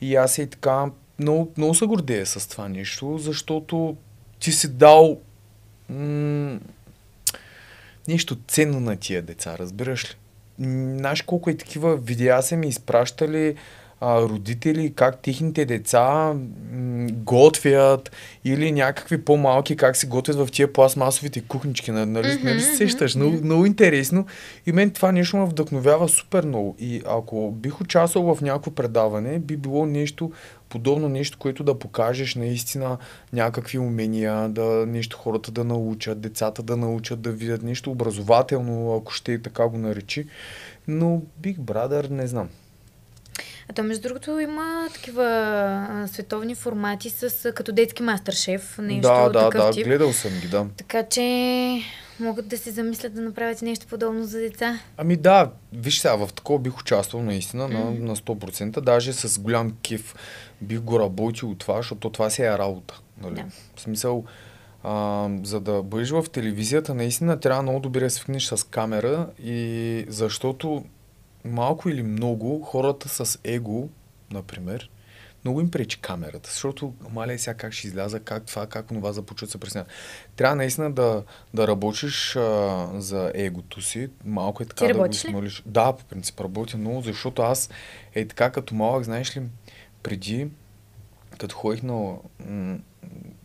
И аз е така много, много се гордея с това нещо, защото ти си дал м- нещо ценно на тия деца, разбираш ли? Знаеш колко е такива видеа са ми изпращали а, родители, как техните деца м- готвят или някакви по-малки, как се готвят в тия пластмасовите кухнички. на- Нали, нали се мгм, сещаш? Много, много интересно. И мен това нещо ме вдъхновява супер много. И ако бих участвал в някакво предаване, би било нещо подобно нещо, което да покажеш наистина някакви умения, да нещо хората да научат, децата да научат, да видят нещо образователно, ако ще и така го наречи. Но Big Brother не знам. А то, между другото, има такива а, световни формати с а, като детски мастер-шеф, нещо да, да, да, тип. гледал съм ги, да. Така че могат да се замислят да направят нещо подобно за деца. Ами да, виж сега, в такова бих участвал наистина на, Мгм. на 100%, даже с голям кеф бих го работил от това, защото това си е работа. Нали? Да. В смисъл, а, за да бъдеш в телевизията, наистина трябва много добре да свикнеш с камера и защото малко или много хората с его, например, много им пречи камерата, защото мале сега как ще изляза, как това, как това започват се пресняват. Трябва наистина да, да работиш а, за егото си, малко е така Ти да го смолиш. Да, по принцип работя много, защото аз е така като малък, знаеш ли, преди, като ходих на, м,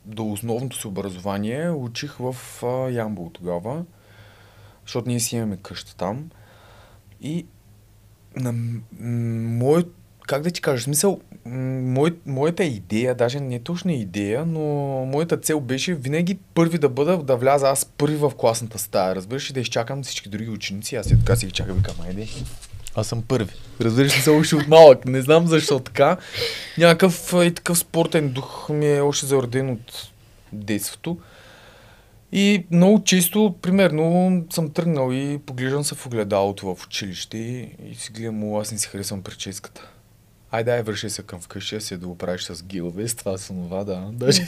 до основното си образование, учих в а, Ямбол тогава, защото ние си имаме къща там. И на м- м- мое, как да ти кажа, в смисъл, м- мое, моята идея, даже не точно идея, но моята цел беше винаги първи да бъда, да вляза аз първи в класната стая, разбираш, и да изчакам всички други ученици, аз и така си ги чакам, викам, айде, аз съм първи. Разбираш ли се още от малък, не знам защо така. Някакъв и такъв спортен дух ми е още зареден от детството. И много често, примерно, съм тръгнал и поглеждам се в огледалото в училище и, и си гледам, о, аз не си харесвам прическата. Айде, дай, върши се към вкъщи, си да го правиш с гилове, с това, с това, да. Даже...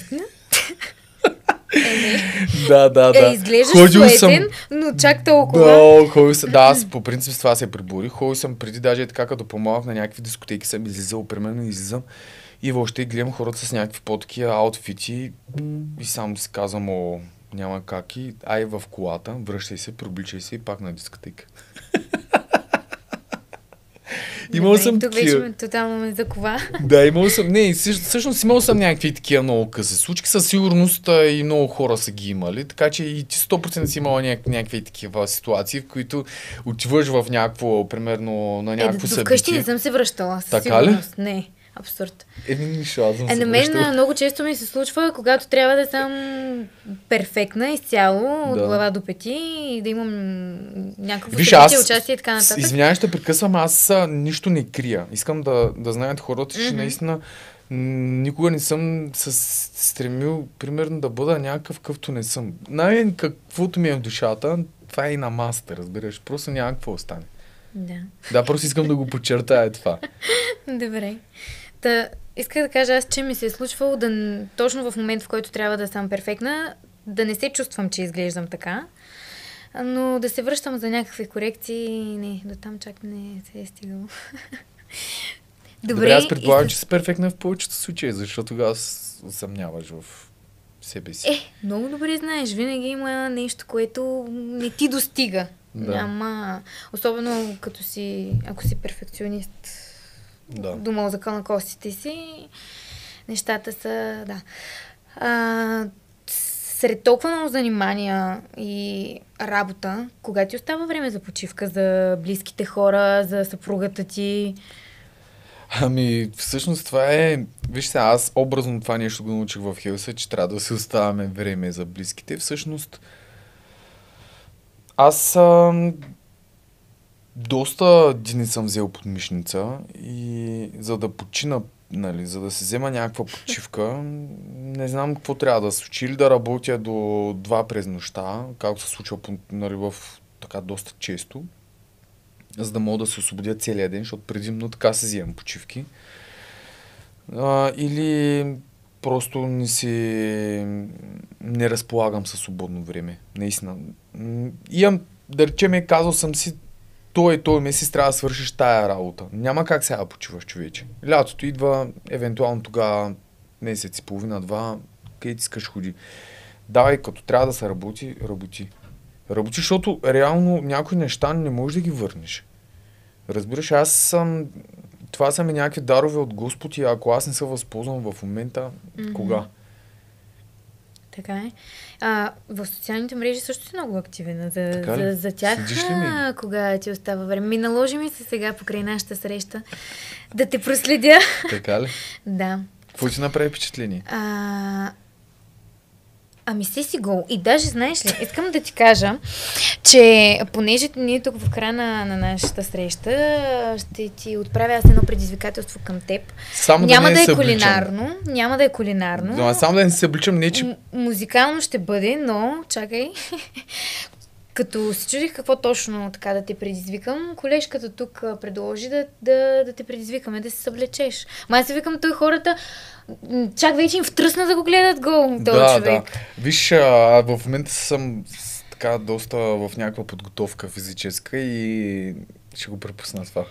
да, да, да. Е, изглеждаш суетен, но чак толкова. Да, ходил съм, да, аз по принцип с това се приборих. Ходил съм преди даже така, като по-малък на някакви дискотеки съм излизал, примерно излизам и въобще гледам хората с някакви по-такива аутфити и само си казвам, о, няма как и ай в колата, връщай се, пробличай се и пак на дискотека. Имал съм Тук вече такива. ме тотално ме закова. Да, имал съм. Не, всъщ- всъщност имал съм някакви такива много къси случки. Със сигурност и много хора са ги имали. Така че и ти 100% си имала няк- някакви такива ситуации, в които отиваш в някакво, примерно, на Е, някакво до вкъщи събитие. не съм се връщала. със Така ли? сигурност. Не, абсурд. Еми, нищо, аз съм Е, на мен връщал. много често ми се случва, когато трябва да съм перфектна изцяло, от Да. глава до пети и да имам някакво Виж, аз, участие и така нататък. извинявай, ще прекъсвам, аз а, нищо не крия. Искам да, да знаят хората, че Мгм. наистина никога не съм се стремил, примерно, да бъда някакъв, какъвто не съм. Най- каквото ми е в душата, това е и на масата, разбираш. Просто няма какво остане. Да. Да, просто искам да го подчертая това. Добре. Та, исках да кажа аз, че ми се е случвало да точно в момент, в който трябва да съм перфектна, да не се чувствам, че изглеждам така, но да се връщам за някакви корекции, не, до там чак не се е стигало. Добре, Добре аз и предполагам, с- че си перфектна в повечето случаи, защото тогава съмняваш в себе си. Е, много добре знаеш, винаги има нещо, което не ти достига. Да. Няма, особено като си, ако си перфекционист, Да. до мозъка на костите си, нещата са, да. А, сред толкова много занимания и работа, кога ти остава време за почивка, за близките хора, за съпругата ти? Ами, всъщност това е... Виж сега, аз образно това нещо го научих в Хелса, че трябва да се оставяме време за близките. Всъщност, аз ам, доста дни съм взел под мишница и за да почина, нали, за да се взема някаква почивка, не знам какво трябва да случи. Или да работя до 2 през нощта, както се случва нали, в така доста често за да мога да се освободя целият ден, защото предимно така се взимам почивки. А, или просто не си... не разполагам със свободно време. Наистина. Имам, да речем, казал съм си, той и той месец трябва да свършиш тая работа. Няма как сега да почиваш, човече. Лятото идва, евентуално тогава месец и половина, два, къде ти искаш ходи. Давай, като трябва да се работи, работи. Работи, защото реално някои неща не можеш да ги върнеш. Разбираш, аз съм... Това са ми някакви дарове от Господ и ако аз не се възползвам в момента, Мгм. кога? Така е. А, в социалните мрежи също си много активен. За, Така за, за тях, а, кога ти остава време. Ми наложи ми се сега покрай нашата среща да те проследя. Така ли? да. Какво ти направи впечатление? А, ами се си гол. И даже, знаеш ли, искам да ти кажа, че понеже ние тук в края на, на нашата среща ще ти отправя аз едно предизвикателство към теб. Само няма да, да, не е се кулинарно, няма да е кулинарно. Но, само да не се обличам, не че... М- музикално ще бъде, но чакай. Като се чудих какво точно така да те предизвикам, колежката тук предложи да, да, да те предизвикаме да се съблечеш. Май се викам, той хората чак вече им втръсна да го гледат гол, този Да, човек. да. Виж, а, в момента съм така доста в някаква подготовка физическа и ще го препусна това.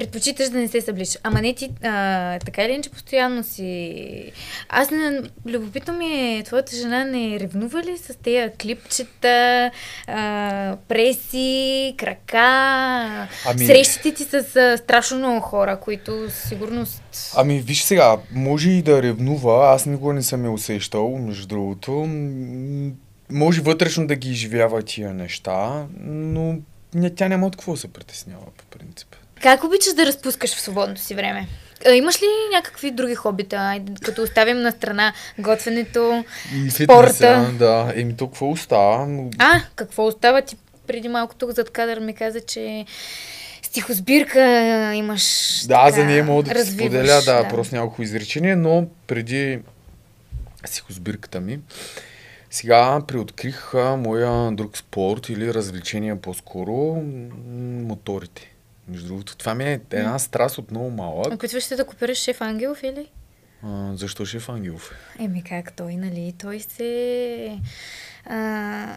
Предпочиташ да не се събличаш. Ама не ти, а, така или иначе, постоянно си... Аз не... Любопитно ми е, твоята жена не ревнува ли с тези клипчета, а, преси, крака, Ами- срещите ти с а, страшно много хора, които със сигурност... Ами, виж сега, може и да ревнува, аз никога не съм я усещал, между другото. Може вътрешно да ги изживява тия неща, но тя няма от какво се притеснява, по принцип. Как обичаш да разпускаш в свободното си време? А, имаш ли някакви други хобита, като оставим на страна готвенето? И Спорта. фитнеса, да. Еми, то какво остава? А, какво остава ти преди малко тук зад кадър ми каза, че стихосбирка имаш. Да, така, за нея мога да ти споделя, да, просто няколко изречения, но преди психосбирката ми, сега приоткрих моя друг спорт или развлечение по-скоро моторите. Между другото, това ми е една страст от много малък. Опитваш се да копираш шеф Ангелов или? А, защо шеф Ангелов? Еми как той, нали? Той се а,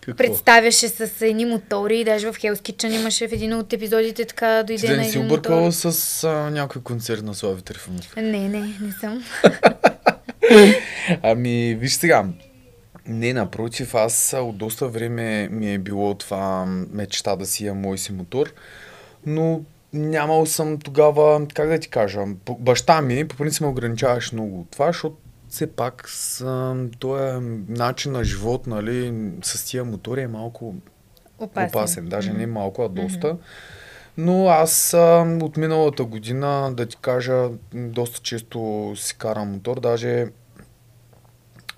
Какво? представяше с едни мотори, даже в Hell's Kitchen имаше в един от епизодите така Ти дойде да на не си един объркала мотор. с а, някой концерт на Слави Трифонов? Не, не, не съм. Ами, виж сега. Не, напротив, аз от доста време ми е било това мечта да си имам мой си мотор, но нямал съм тогава, как да ти кажа, баща ми по принцип ме ограничаваше много от това, защото все пак с този начин на живот, нали, с тия мотори е малко Опасен. опасен. Даже не малко, а доста. Но аз а, от миналата година, да ти кажа, доста често си карам мотор. Даже,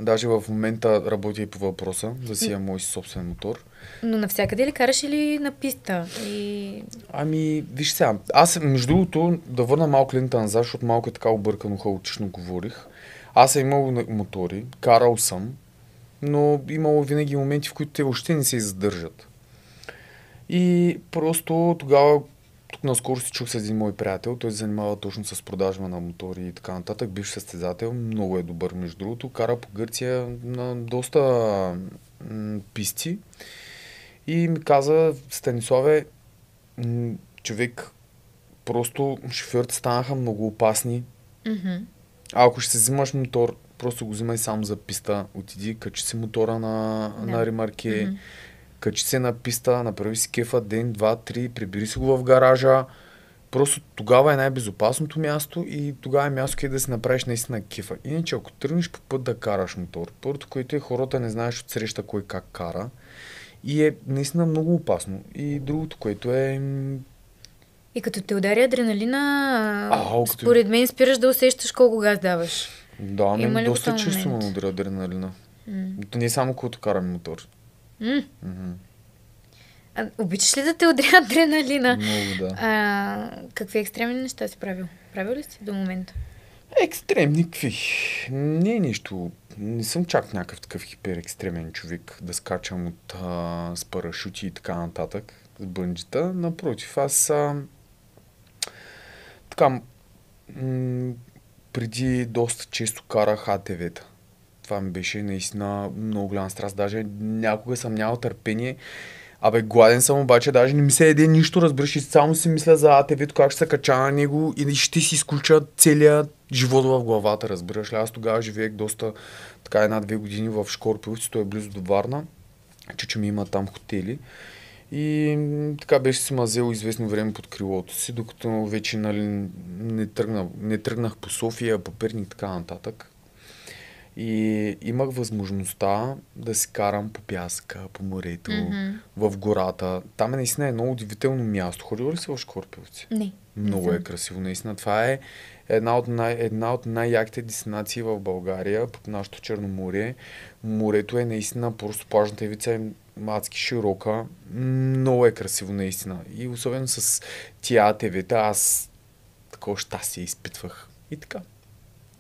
даже в момента работя и по въпроса да си имам мой си собствен мотор. Но навсякъде ли караш или на писта? И... Ами, виж сега, аз между другото да върна малко лента назад, защото малко е така объркано хаотично говорих. Аз съм имал мотори, карал съм, но имало винаги моменти, в които те въобще не се задържат. И просто тогава, тук наскоро си чух с един мой приятел, той се занимава точно с продажба на мотори и така нататък, бивш състезател, много е добър между другото, кара по Гърция на доста м- писти. И ми каза, Станиславе, човек, просто шофьорите станаха много опасни. Мгм. А ако ще си взимаш мотор, просто го взимай само за писта. Отиди, качи си мотора на, Да. на ремарке, Мгм. качи се на писта, направи си кефа ден, два, три, прибери си го в гаража. Просто тогава е най-безопасното място и тогава е място, където да си направиш наистина кефа. Иначе, ако тръгнеш по път да караш мотор, първото, което е хората не знаеш от среща кой как кара и е наистина много опасно. И другото, което е И като те удари адреналина, Ау, като- според мен спираш да усещаш колко газ даваш. Да, мен го доста често ме удря адреналина. М. Не само когато карам мотор. М. Мгм. А, обичаш ли да те удря адреналина? Много да. А, какви екстремни неща си правил? Правил ли си до момента? Екстремни какви? Не е нищо. Не съм чак някакъв такъв хипер екстремен човек да скачам от а, с парашути и така нататък, с бънджета. Напротив, аз а, така м- преди доста често карах АТВ-та. Това ми беше наистина много голям страст. Даже някога съм нямал търпение. Абе, гладен съм, обаче даже не ми се еде нищо, разбираш, и само си мисля за АТВ, как ще се кача на него и ще си изключа целият живот в главата, разбираш ли. Аз тогава живеех доста, така една-две години в Шкорпиловци, той е близо до Варна, че ми има там хотели. И така беше си мазел известно време под крилото си, докато вече нали, не, тръгнах, не тръгнах по София, по Перник така нататък. И имах възможността да си карам по пясъка, по морето, Мгм. в гората. Там е наистина едно удивително място. Ходил ли си в Шкорпиловци? Не. не Много съм. е красиво, наистина. Това е една от, най- една от най-яките дестинации в България, под нашето Черноморие. Морето е наистина, просто плажната ивица е адски широка. Много е красиво, наистина. И особено с тия АТВ-та, аз такова щастие изпитвах. И така.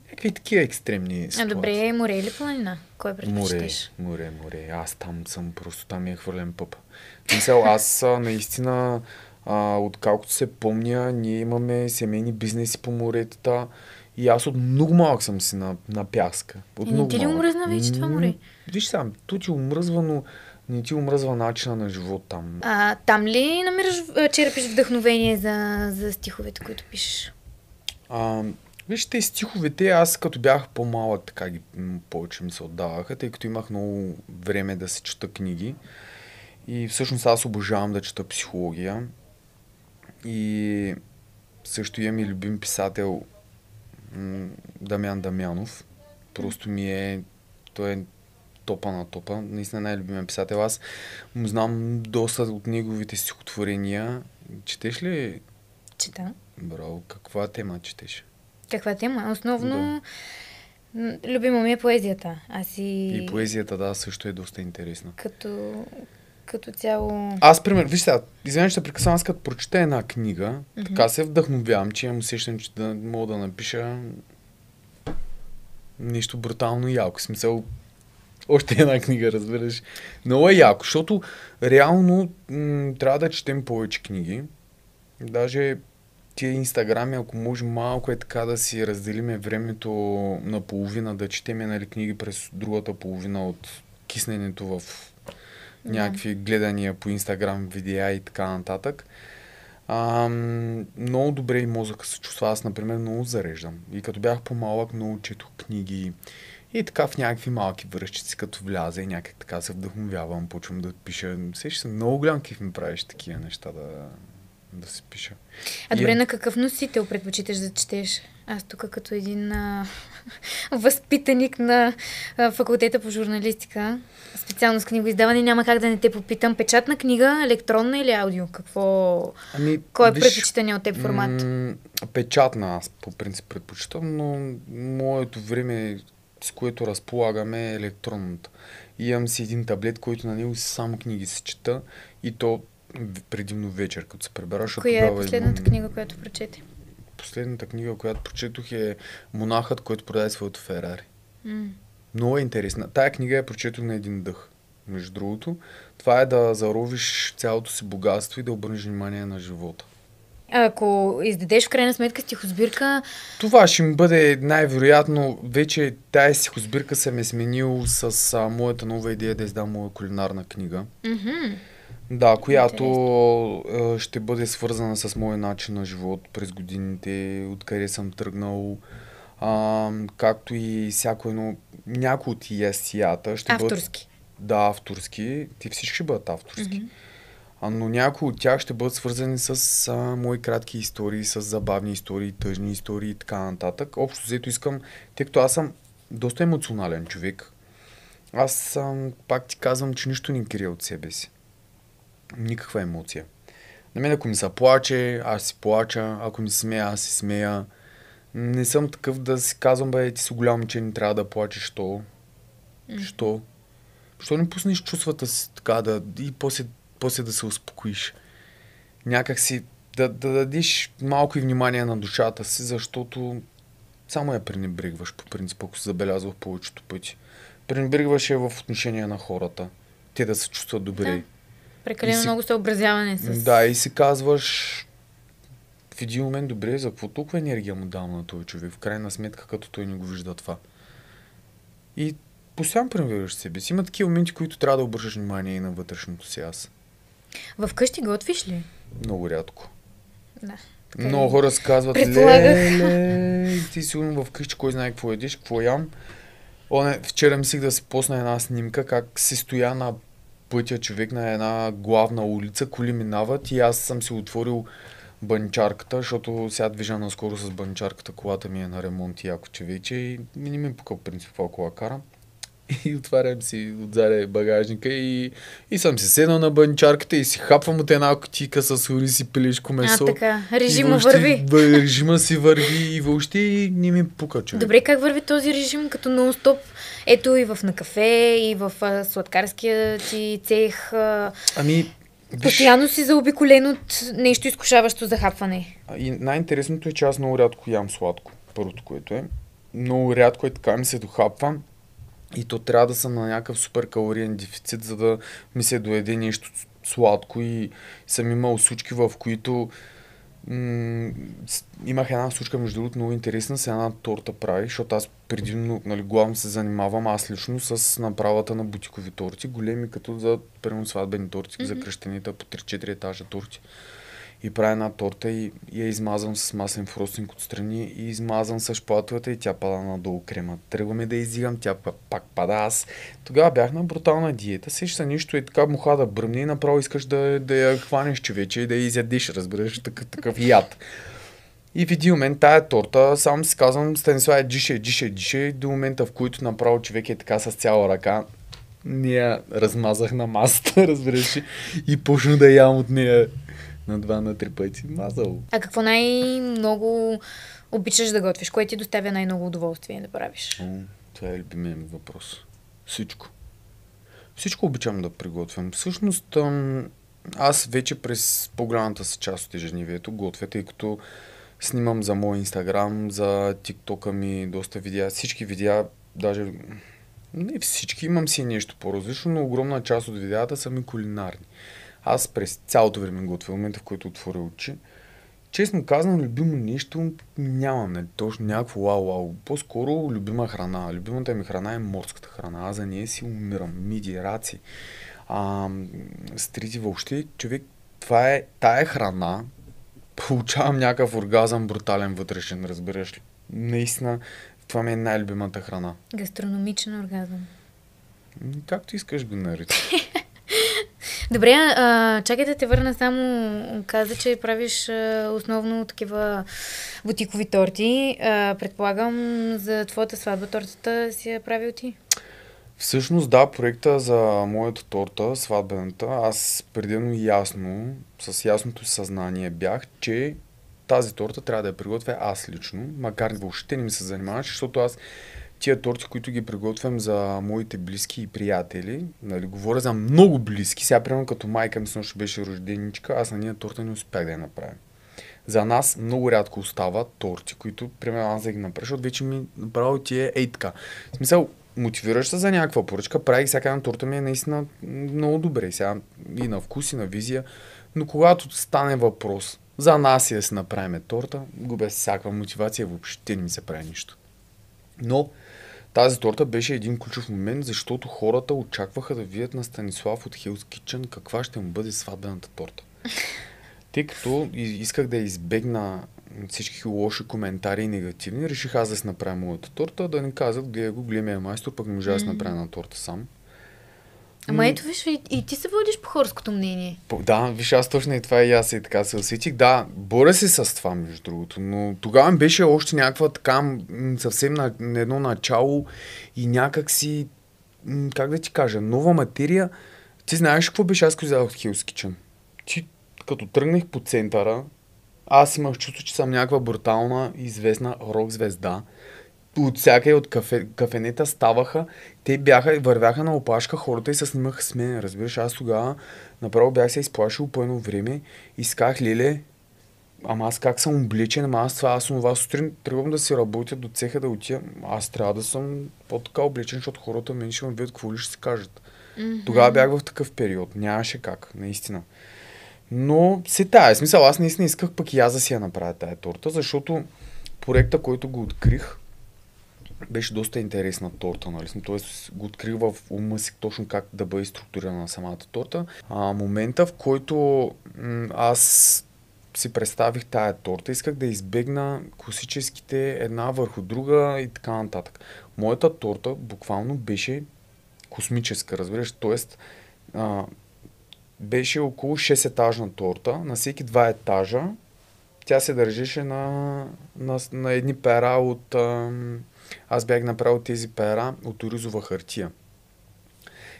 Някакви такива екстремни А ситуации. добре, море или планина? Кой Море, предпочиташ? море, море. Аз там съм, просто там ми е хвърлен пъп. Мисъл, аз а, наистина, а, откалкото се помня, ние имаме семейни бизнеси по моретата и аз от много малък съм си на, на пяска. От Е, не много ти ли малък. омръзна вече това море? Виж сам, то ти омръзва, но не ти омръзва начина на живот там. А, там ли намираш, а, черпиш вдъхновение за, за стиховете, които пишеш? А, виж, те стиховете, аз като бях по-малък, така ги повече ми се отдаваха, тъй като имах много време да се чета книги. И всъщност аз обожавам да чета психология. И също имам и любим писател Дамян Дамянов. Просто ми е... Той е топа на топа. Наистина най-любимия писател. Аз му знам доста от неговите стихотворения. Четеш ли? Чета. Браво, каква тема четеш? Каква тема? Основно, м, любимо ми е поезията. Аз и, И поезията, да, също е доста интересна. като, като цяло... Аз, пример, виж сега, извинявай, ще прекъсвам, аз като прочета една книга, Мгм. така се вдъхновявам, че имам усещане, че да мога да напиша нещо брутално яко. Смисъл, още една книга, разбираш. Много е яко, защото реално м- трябва да четем повече книги. Даже тия инстаграми, ако може малко е така да си разделиме времето на половина, да четеме нали, книги през другата половина от кисненето в Да. някакви гледания по инстаграм, видеа и така нататък. А, много добре и мозъка се чувства. Аз, например, много зареждам. И като бях по-малък, много четох книги. И така в някакви малки връщици, като вляза и някак така се вдъхновявам, почвам да пиша. Сещаш се, много голям киф ми правиш такива неща да, да си пиша. А И- добре, на какъв носител предпочиташ да четеш? Аз тук като един а, възпитаник на а, факултета по журналистика, специално с книгоиздаване, няма как да не те попитам. Печатна книга, електронна или аудио? Какво... Ами, Кой е виж, предпочитания от теб формат? М- печатна аз по принцип предпочитам, но моето време, с което разполагам е електронната. И имам си един таблет, който на него само книги се чета и то предимно вечер, като се защото Коя е последната книга, която прочете? Последната книга, която прочетох е Монахът, който продаде своето Ферари. М. Много е интересна. Тая книга я прочетох на един дъх. Между другото, това е да заровиш цялото си богатство и да обърнеш внимание на живота. Ако издадеш в крайна сметка стихосбирка, Това ще ми бъде най-вероятно. Вече тая стихосбирка съм е сменил с а, моята нова идея да издам моя кулинарна книга. мгм, Да, която а, ще бъде свързана с моя начин на живот през годините, откъде съм тръгнал, а, както и всяко едно, някои от ястията ще бъдат... авторски. Да, авторски. Ти всички ще бъдат авторски. А, но някои от тях ще бъдат свързани с а, мои кратки истории, с забавни истории, тъжни истории и така нататък. Общо взето искам, тъй като аз съм доста емоционален човек, аз съм, пак ти казвам, че нищо не крия от себе си. Никаква емоция. На мен ако ми се плаче, аз си плача, ако ми се смея, аз си смея. Не съм такъв да си казвам, бе, ти си голям момче, не трябва да плачеш, що? Що? Що не пуснеш чувствата си така да, и после, после да се успокоиш? Някак си да, да дадеш малко и внимание на душата си, защото само я пренебрегваш по принцип, ако си забелязвал повечето пъти. Пренебрегваш я в отношение на хората. Те да се чувстват добре. Да. Прекалено си- много съобразяване с... Да, и си казваш в един момент, добре, за какво толкова енергия му давам на този човек? В крайна сметка, като той не го вижда това. И постоянно пренебрегваш себе си. Има такива моменти, които трябва да обръщаш внимание и на вътрешното си аз. Вкъщи готвиш ли? Много рядко. Да. Така е. Много хора се казват, леле, ти сигурно вкъщи кой знае какво едиш, какво ям. О, не, вчера мислих да си посна една снимка, как си стоя на пътя човек на една главна улица, коли минават и аз съм си отворил банчарката, защото сега движа наскоро с банчарката, колата ми е на ремонт и яко че вече и не ми е пука принцип каква кола карам. И отварям си отзаде багажника и, и съм си седнал на банчарката и си хапвам от една кутийка с ориз и пилешко месо. А, така. Режима въобще, върви. въ- Режима си върви и въобще не ми пука човек. Добре, как върви този режим като нон-стоп? Ето и в на кафе, и в а, сладкарския ти цех. А, Ами, постоянно си заобиколен от нещо изкушаващо за хапване. и най-интересното е, че аз много рядко ям сладко. Първото, което е. Много рядко е така ми се дохапва. И то трябва да съм на някакъв супер калориен дефицит, за да ми се доеде нещо сладко. И съм имал случки, в които м- имах една случка, между другото, много интересна, с една торта прави, защото аз предимно, нали, главно се занимавам аз лично с направата на бутикови торти, големи като за примерно сватбени торти, за кръщените по 3-4 етажа торти. И правя една торта и, и я измазвам с маслен фростинг отстрани и измазвам с шпатовата и тя пада надолу крема. Тръгваме да издигам, тя па- пак пада. Аз тогава бях на брутална диета, сеща нещо и така муха да бръмне и направо искаш да, да я хванеш човече и да я изядеш, разбираш, такъв, такъв яд. И в един момент тая торта, само си казвам, Станислав, дише, дише, дише, до момента в който направо човек е така с цяла ръка, я размазах на масата, разбираш, и почна да ям от нея на два, на три пъти. Мазал. А какво най-много обичаш да готвиш? Кое ти доставя най-много удоволствие да правиш? О, това е любимият ми въпрос. Всичко. Всичко обичам да приготвям. Всъщност, аз вече през по-голямата си част от ежедневието готвя, тъй като снимам за мой инстаграм, за тиктока ми доста видеа. Всички видеа, даже не всички, имам си нещо по-различно, но огромна част от видеята са ми кулинарни. Аз през цялото време готвя, в момента в който отворя очи. Честно казано, любимо нещо нямам, нали, точно някакво вау-вау. По-скоро любима храна. Любимата ми храна е морската храна. Аз за нея си умирам. Миди, раци, а, стрити въобще. Човек, това е тая храна. Получавам някакъв оргазъм, брутален вътрешен, разбираш ли. Наистина, това ми е най-любимата храна. Гастрономичен оргазъм. Както искаш го наричаш. Добре, а, чакай да те върна само. Каза, че правиш а, основно такива бутикови торти. А, предполагам, за твоята сватба тортата си я правил ти. Всъщност, да, проекта за моята торта, сватбената, аз предимно ясно, с ясното съзнание бях, че тази торта трябва да я приготвя аз лично, макар въобще не ми се занимаваш, защото аз тия торти, които ги приготвям за моите близки и приятели, нали, говоря за много близки, сега примерно като майка ми също беше рожденичка, аз на ния торта не успях да я направя. За нас много рядко остават торти, които, примерно, аз да ги направя, защото вече ми направо ти е ей така. В смисъл, мотивираш се за някаква поръчка, правих всяка една торта ми е наистина много добре. Сега и на вкус, и на визия. Но когато стане въпрос за нас и да си направим торта, губя всякаква мотивация, въобще не ми се прави нищо. Но тази торта беше един ключов момент, защото хората очакваха да видят на Станислав от Hell's Kitchen каква ще му бъде сватбената торта. Тъй като исках да избегна всички лоши коментари и негативни, реших аз да си направя моята торта, да не казват, гледай го, големия майстор, пък не можа да си направя на торта сам. Ама ето виж, и, и ти се водиш по хорското мнение. По, да, виж, аз точно и това и аз и така се усетих. Да, боря се с това, между другото, но тогава ми беше още някаква така съвсем на, на едно начало и някак си, как да ти кажа, нова материя. Ти знаеш какво беше аз, като от Hell's Kitchen? Ти, като тръгнах по центъра, аз имах чувство, че съм някаква брутална, известна рок звезда. От всяка и от кафе, кафенета ставаха, те бяха, вървяха на опашка хората и се снимаха с мен. Разбираш, аз тогава направо бях се изплашил по едно време и сках, леле, ама аз как съм облечен, ама аз това, аз това сутрин тръгвам да си работя до цеха да отида, аз трябва да съм по-така облечен, защото хората мен ще ме видят какво ли ще си кажат. Mm-hmm. Тогава бях в такъв период, нямаше как, наистина. Но се тая. Смисъл, аз наистина исках пък и аз да си я направя тая торта, защото проекта, който го открих, беше доста интересна торта, нали? Тоест го открих в ума си точно как да бъде структурирана самата торта. А момента, в който м- аз си представих тая торта, исках да избегна класическите една върху друга и така нататък. Моята торта буквално беше космическа, разбираш, а, беше около 6 етажна торта. На всеки два етажа тя се държеше на, на, на едни пера от... А, аз бях направил тези пера от оризова хартия.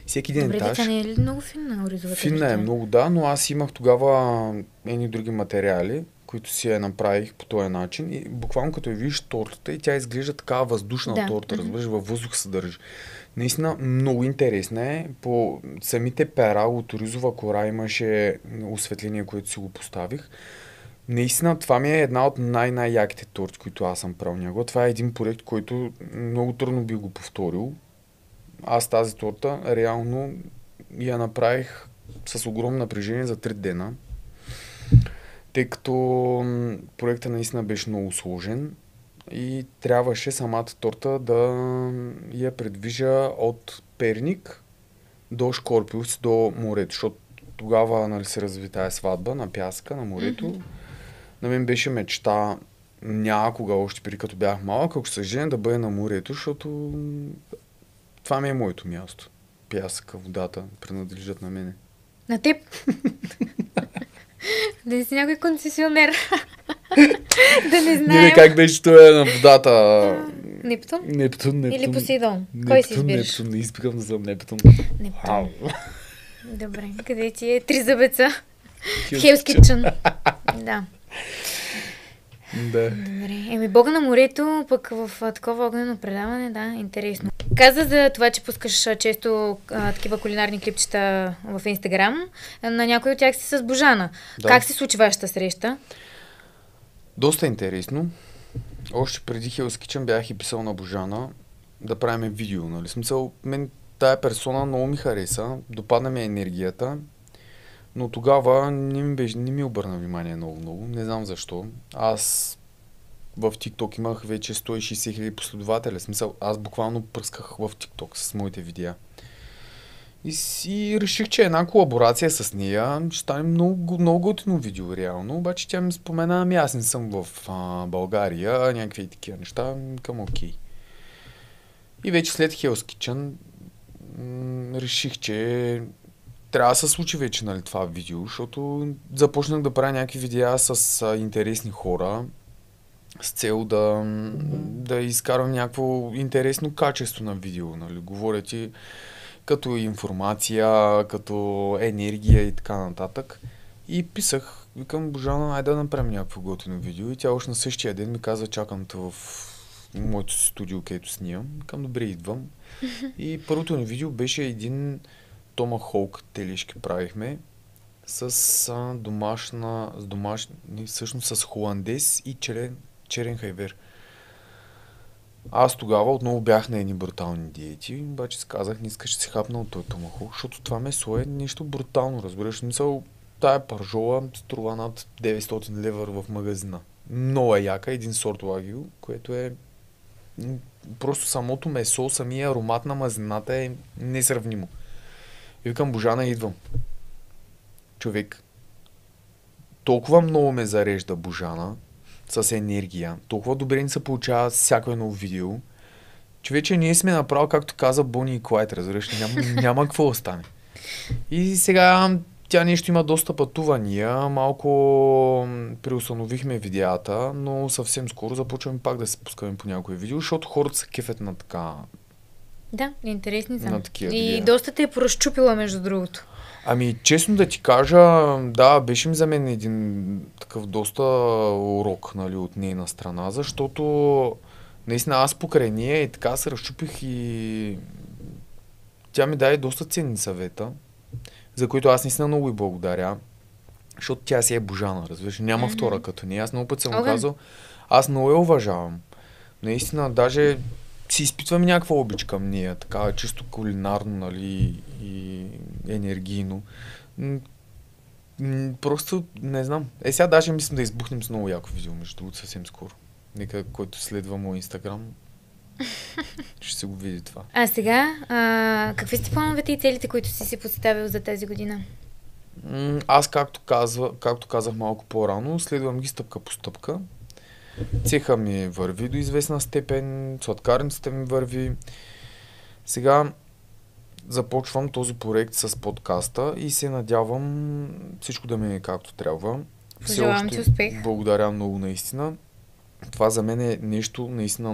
Всеки един Добре, етаж... тя не е ли много финна оризовата Финна е хартия? много, да, но аз имах тогава едни други материали, които си я направих по този начин. И буквално като я видиш тортата и тя изглежда такава въздушна Да. торта, разбираш, във въздух се държи. Наистина много интересна е. По самите пера от оризова кора имаше осветление, което си го поставих. Наистина, това ми е една от най-най-яките торти, които аз съм правил него. Това е един проект, който много трудно би го повторил. Аз тази торта реално я направих с огромно напрежение за 3 дена, тъй като проектът наистина беше много сложен и трябваше самата торта да я предвижа от Перник до Шкорпиус, до морето, защото тогава нали, се разви тая сватба на пяска, на морето. Мгм. На мен беше мечта някога, още преди като бях малък, ако се женя да бъде на морето, защото това ми е моето място. Пясъка, водата принадлежат на мене. На теб. да си някой концесионер. да не знаем. не, как беше той на водата? Нептун? Нептун, Нептун. Или Посейдон? Кой си избираш? Нептун, не искам да съм Нептун. Нептун. Добре. Къде ти е три зъбеца? Хелс Kitchen. да. Да. Добре. Еми, Бога на морето, пък в а, такова огнено предаване, да, интересно. Каза за това, че пускаш а, често а, такива кулинарни клипчета в Инстаграм. На някой от тях си с Божана. Да. Как се случи вашата среща? Доста интересно. Още преди Kitchen бях и писал на Божана да правим видео, нали? Смисъл, мен тая персона много ми хареса, допадна ми енергията, но тогава не ми, беше, не ми обърна внимание много-много, не знам защо. Аз в TikTok имах вече 160 хиляди последователя, смисъл, аз буквално пръсках в TikTok с моите видеа. И си реших, че една колаборация с нея ще стане много, много готино видео, реално. Обаче тя ми спомена, ами аз не съм в а, България, някакви такива неща, към окей. И вече след Hell's Kitchen м, реших, че трябва да се случи вече нали, това видео, защото започнах да правя някакви видеа с а, интересни хора, с цел да, да изкарвам някакво интересно качество на видео. Нали. Говоря ти като информация, като енергия и така нататък. И писах, викам, Божана, айде да направим някакво готино видео. И тя още на същия ден ми каза, чакам те в моето студио, където снимам. Викам, добре, идвам. И първото ни видео беше един Тома Холк телешки правихме с домашна, с домашни, всъщност с холандес и черен, черен хайвер. Аз тогава отново бях на едни брутални диети, обаче си казах, не искаш да си хапна от този томахок, защото това месо е нещо брутално, разбираш. Мисъл, тая паржола струва над 900 лева в магазина. Много е яка, един сорт лагио, което е просто самото месо, самия аромат на мазнината е несравнимо. И викам, Божана, идвам. Човек, толкова много ме зарежда Божана с енергия, толкова добре ни се получава всяко едно видео, че вече ние сме направо, както каза Бони и Клайд, разбираш, няма, няма какво да стане. И сега тя нещо има доста пътувания, малко преустановихме видеята, но съвсем скоро започваме пак да се пускаме по някои видео, защото хората се кефят на така Да, интересни са. На такива И видеа. доста те е поразчупила, между другото. Ами, честно да ти кажа, да, беше ми за мен един такъв доста урок, нали, от нейна страна, защото наистина аз покрай нея и така се разчупих и тя ми даде доста ценни съвета, за които аз наистина много и благодаря, защото тя си е божана, разбираш, няма Мгм. втора като нея. Аз много път съм Огън. казал, аз много я уважавам. Наистина, даже си изпитвам някаква обич към нея, така чисто кулинарно, нали, и енергийно. Просто не знам. Е, сега даже мислим да избухнем с много яко видео, между другото, съвсем скоро. Нека, който следва мой инстаграм, ще се го види това. А сега, а, какви сте плановете и целите, които си си поставил за тази година? Аз, както, казва, както казах малко по-рано, следвам ги стъпка по стъпка. Цеха ми върви до известна степен, сладкарницата ми върви. Сега започвам този проект с подкаста и се надявам всичко да мине както трябва. Все Пожелавам ти успех. Благодаря много наистина. Това за мен е нещо наистина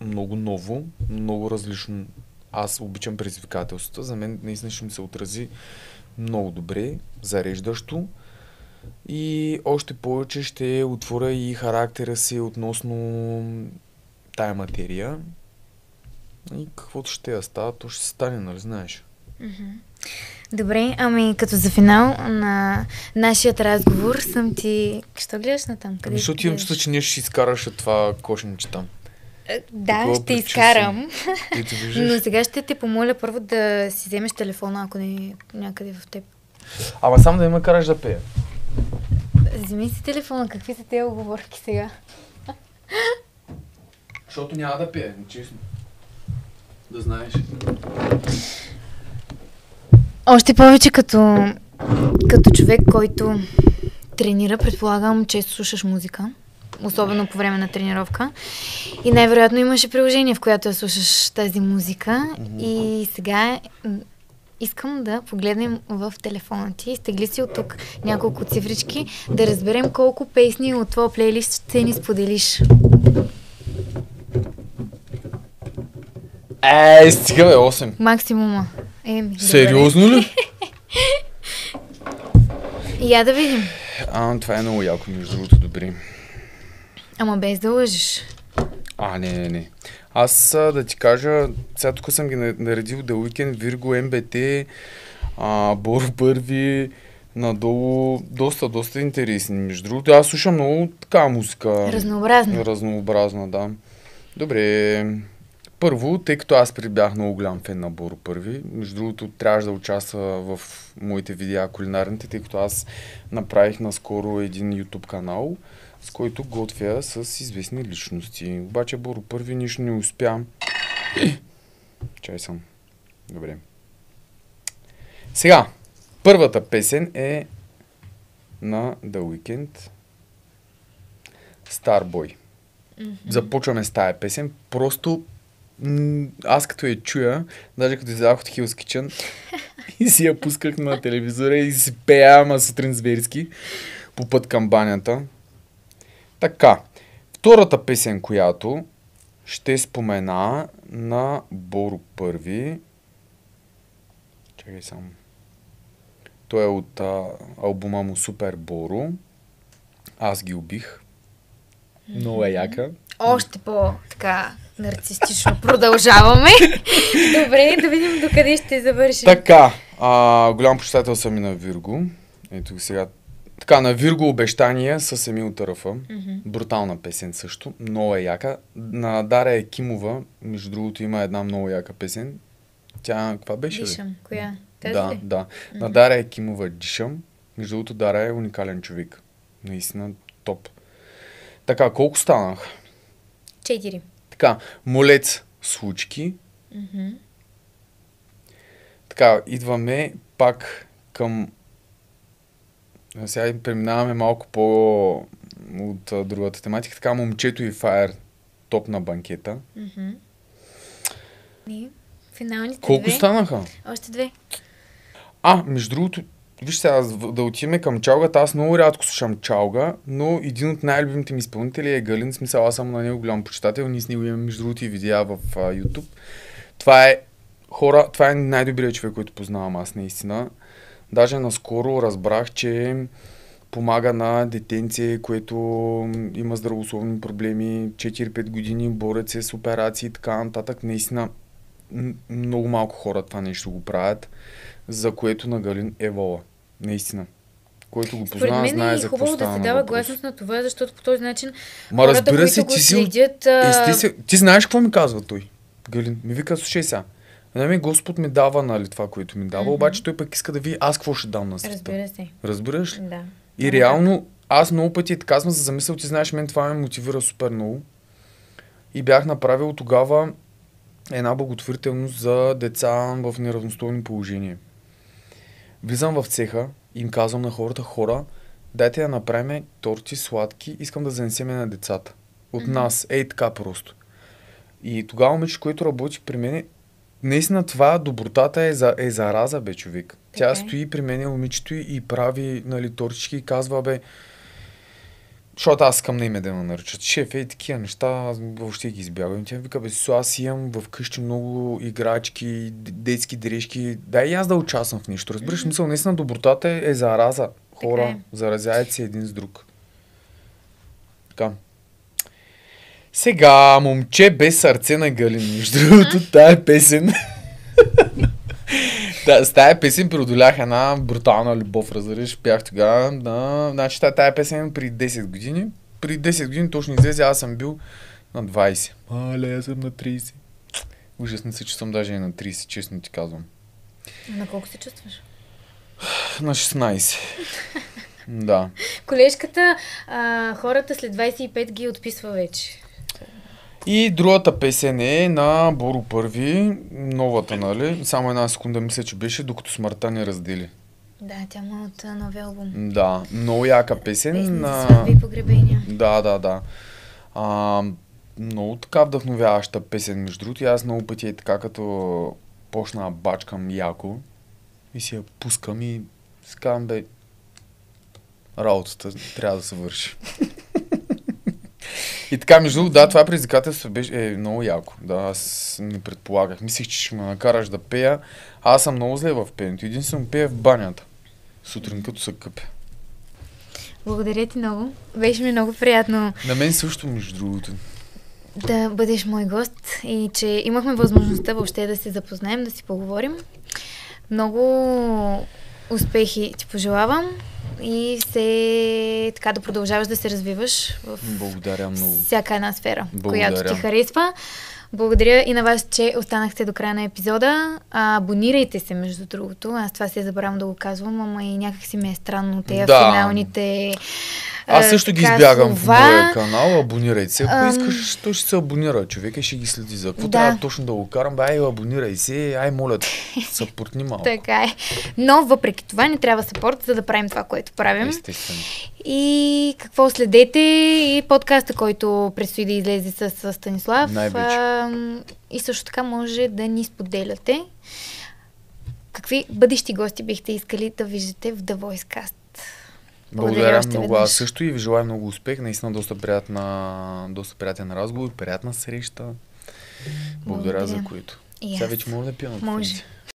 много ново, много различно. Аз обичам предизвикателствата. За мен наистина ще ми се отрази много добре, зареждащо. И още повече ще отворя и характера си относно тая материя. И каквото ще я става, то ще стане, нали знаеш? Добре, ами като за финал на нашият разговор съм ти... Що гледаш на там? Ами, защото имам чувство, че ние ще изкараш от това кошенче там. Е, Да, Такова ще изкарам. И ти виждаш. Но сега ще те помоля първо да си вземеш телефона, ако не някъде в теб. Ама само да ме караш да пея. Вземи си телефона, какви са тези оговорки сега? Защото няма да пее, честно. Да знаеш. Още повече като, като човек, който тренира, предполагам, често слушаш музика, особено по време на тренировка. И най-вероятно имаше приложение, в което я слушаш тази музика. И сега искам да погледнем в телефона ти. Стегли си от тук няколко цифрички, да разберем колко песни от твоя плейлист ще ни споделиш. Е, стига бе, 8. Максимума. Еми. Сериозно ли? Я да видим. А, това е много яко, между другото, добре. Ама без да лъжеш. А, не, не, не. Аз да ти кажа, сега тук съм ги на- наредил The Virgo, MBT, а, Боро Първи, надолу, доста, доста интересни. Между другото, аз слушам много така музика. Разнообразно. Разнообразна, да. Добре. Първо, тъй като аз бях много голям фен на Боро Първи, между другото трябваше да участва в моите видеа кулинарните, тъй като аз направих наскоро един YouTube канал, с който готвя с известни личности. Обаче Боро Първи нищо не успя. Чай съм. Добре. Сега, първата песен е на The Weeknd. Starboy. Започваме с тая песен. Просто м- аз като я чуя, даже като излязох от Hill's Kitchen, и си я пусках на телевизора и си пея, ама сутрин зверски, по път към банята. Така, втората песен, която ще спомена на Боро Първи. Чакай само. Той е от а, албума му Супер Боро. Аз ги убих. Много е яка. Още по-така нарцистично продължаваме. Добре, да видим докъде ще завършим. Така, а, голям почитател съм и на Вирго. Ето сега. Така, на Вирго обещания с Емил Тарафа. Мгм. Брутална песен също. Много е яка. На Даря Екимова, между другото, има една много яка песен. Тя, каква беше? бе? Дишам. Коя? Тази да, ли? да. На Даря Екимова Дишам. Между другото, Даря е уникален човек. Наистина топ. Така, колко станах? Четири. Така, молец случки. Мгм. Така, идваме пак към... Сега преминаваме малко по от другата тематика. Така, момчето и Фаер топ на банкета. Мгм. И финалните Колко две. станаха? Още две. А, между другото, виж сега, да отидем към чалгата. Аз много рядко слушам чалга, но един от най-любимите ми изпълнители е Галин. Смисъл, аз съм на него голям почитател. Ние с него имаме, между другото, и видеа в а, YouTube. Това е хора, това е най-добрият човек, който познавам аз наистина. Даже наскоро разбрах, че помага на детенце, което има здравословни проблеми, 4-5 години, борят се с операции и така нататък. Наистина, много малко хора това нещо го правят, за което на Галин е вола. Наистина. Който го Според познава, мен знае е за какво хубаво да се дава гласност на това, защото по този начин Ма хората, разбира които се, го ти си... от- следят... а, Естествено, ти знаеш какво ми казва той? Галин, ми вика, слушай сега. Нали, Господ ми дава, нали, това, което ми дава, Мгм. обаче той пък иска да види аз какво ще дам на света. Разбира се. Разбираш ли? Да. И Ама реално, аз много пъти те казвам за замисъл, ти знаеш, мен това ме мотивира супер много. И бях направил тогава една благотворителност за деца в неравностойно положение. Влизам в цеха и им казвам на хората, хора, дайте да направим торти сладки, искам да занесеме на децата. От Мгм. нас, ей така просто. И тогава момиче, което работи при мен, наистина това добротата е, за, е зараза, бе, човек. Тя Така е. стои при мен, момичето и, прави нали, тортички и казва, бе, защото аз искам на име да ме наричат. Шеф, е, такива неща, аз въобще ги избягвам. Тя вика, бе, су, аз имам в къщи много играчки, детски дрежки. Дай и аз да участвам в нещо. Разбираш, мисъл, наистина добротата е, е зараза. Хора, Така е. заразяват се един с друг. Така. Сега, момче без сърце на Галин. Между другото, тая песен. Да, с тая песен преодолях една брутална любов, разбираш. Бях тогава на... Значи тая, тая песен при 10 години. При 10 години точно излезе, аз съм бил на 20. Мале, аз съм на 30. Ужасно се, съм даже и на 30, честно ти казвам. На колко се чувстваш? На 16. да. Колежката, а, хората след 25 ги отписва вече. И другата песен е на Боро Първи, новата, нали? Само една секунда мисля, че беше, докато смъртта ни раздели. Да, тя му е от новия албум. Да, много яка песен. Песни на... за сватби и погребения. Да, да, да. А, много така вдъхновяваща песен, между другото. И аз много пъти е така, като почна бачкам яко и си я пускам и си казвам, бе, работата трябва да се върши. и така, между другото, да, това предизвикателство беше е, много яко. Да, аз не предполагах. Мислих, че ще ме накараш да пея. Аз съм много зле в пеенето. Единствено пея в банята. Сутрин, като се къпя. Благодаря ти много. Беше ми много приятно На мен също, между другото. да бъдеш мой гост и че имахме възможността въобще да се запознаем, да си поговорим. Много успехи ти пожелавам и все така да продължаваш да се развиваш в Благодаря много. всяка една сфера, Благодаря. която ти харесва. Благодаря и на вас, че останахте до края на епизода. А, абонирайте се, между другото. Аз това се забравям да го казвам, ама и някак си ми е странно тези Да. финалните Аз също ги избягам в слова. моя канал, абонирайте се. Ако Ам. искаш, той ще се абонира. Човек и ще ги следи. За какво Да. трябва точно да го карам? Бе, ай, абонирай се, ай, моля те, съпортни малко. Така е. Но въпреки това не трябва съпорт, за да правим това, което правим. Естествено. И какво следете и подкаста, който предстои да излезе с, с Станислав. Ам, и също така може да ни споделяте. Какви бъдещи гости бихте искали да виждате в The Voice Cast? Благодаря още много. веднъж. Аз също и ви желая много успех. Наистина доста, приятна, доста приятен разговор, приятна среща. Благодаря, Благодаря. за които. Сега вече мога да пия на Може.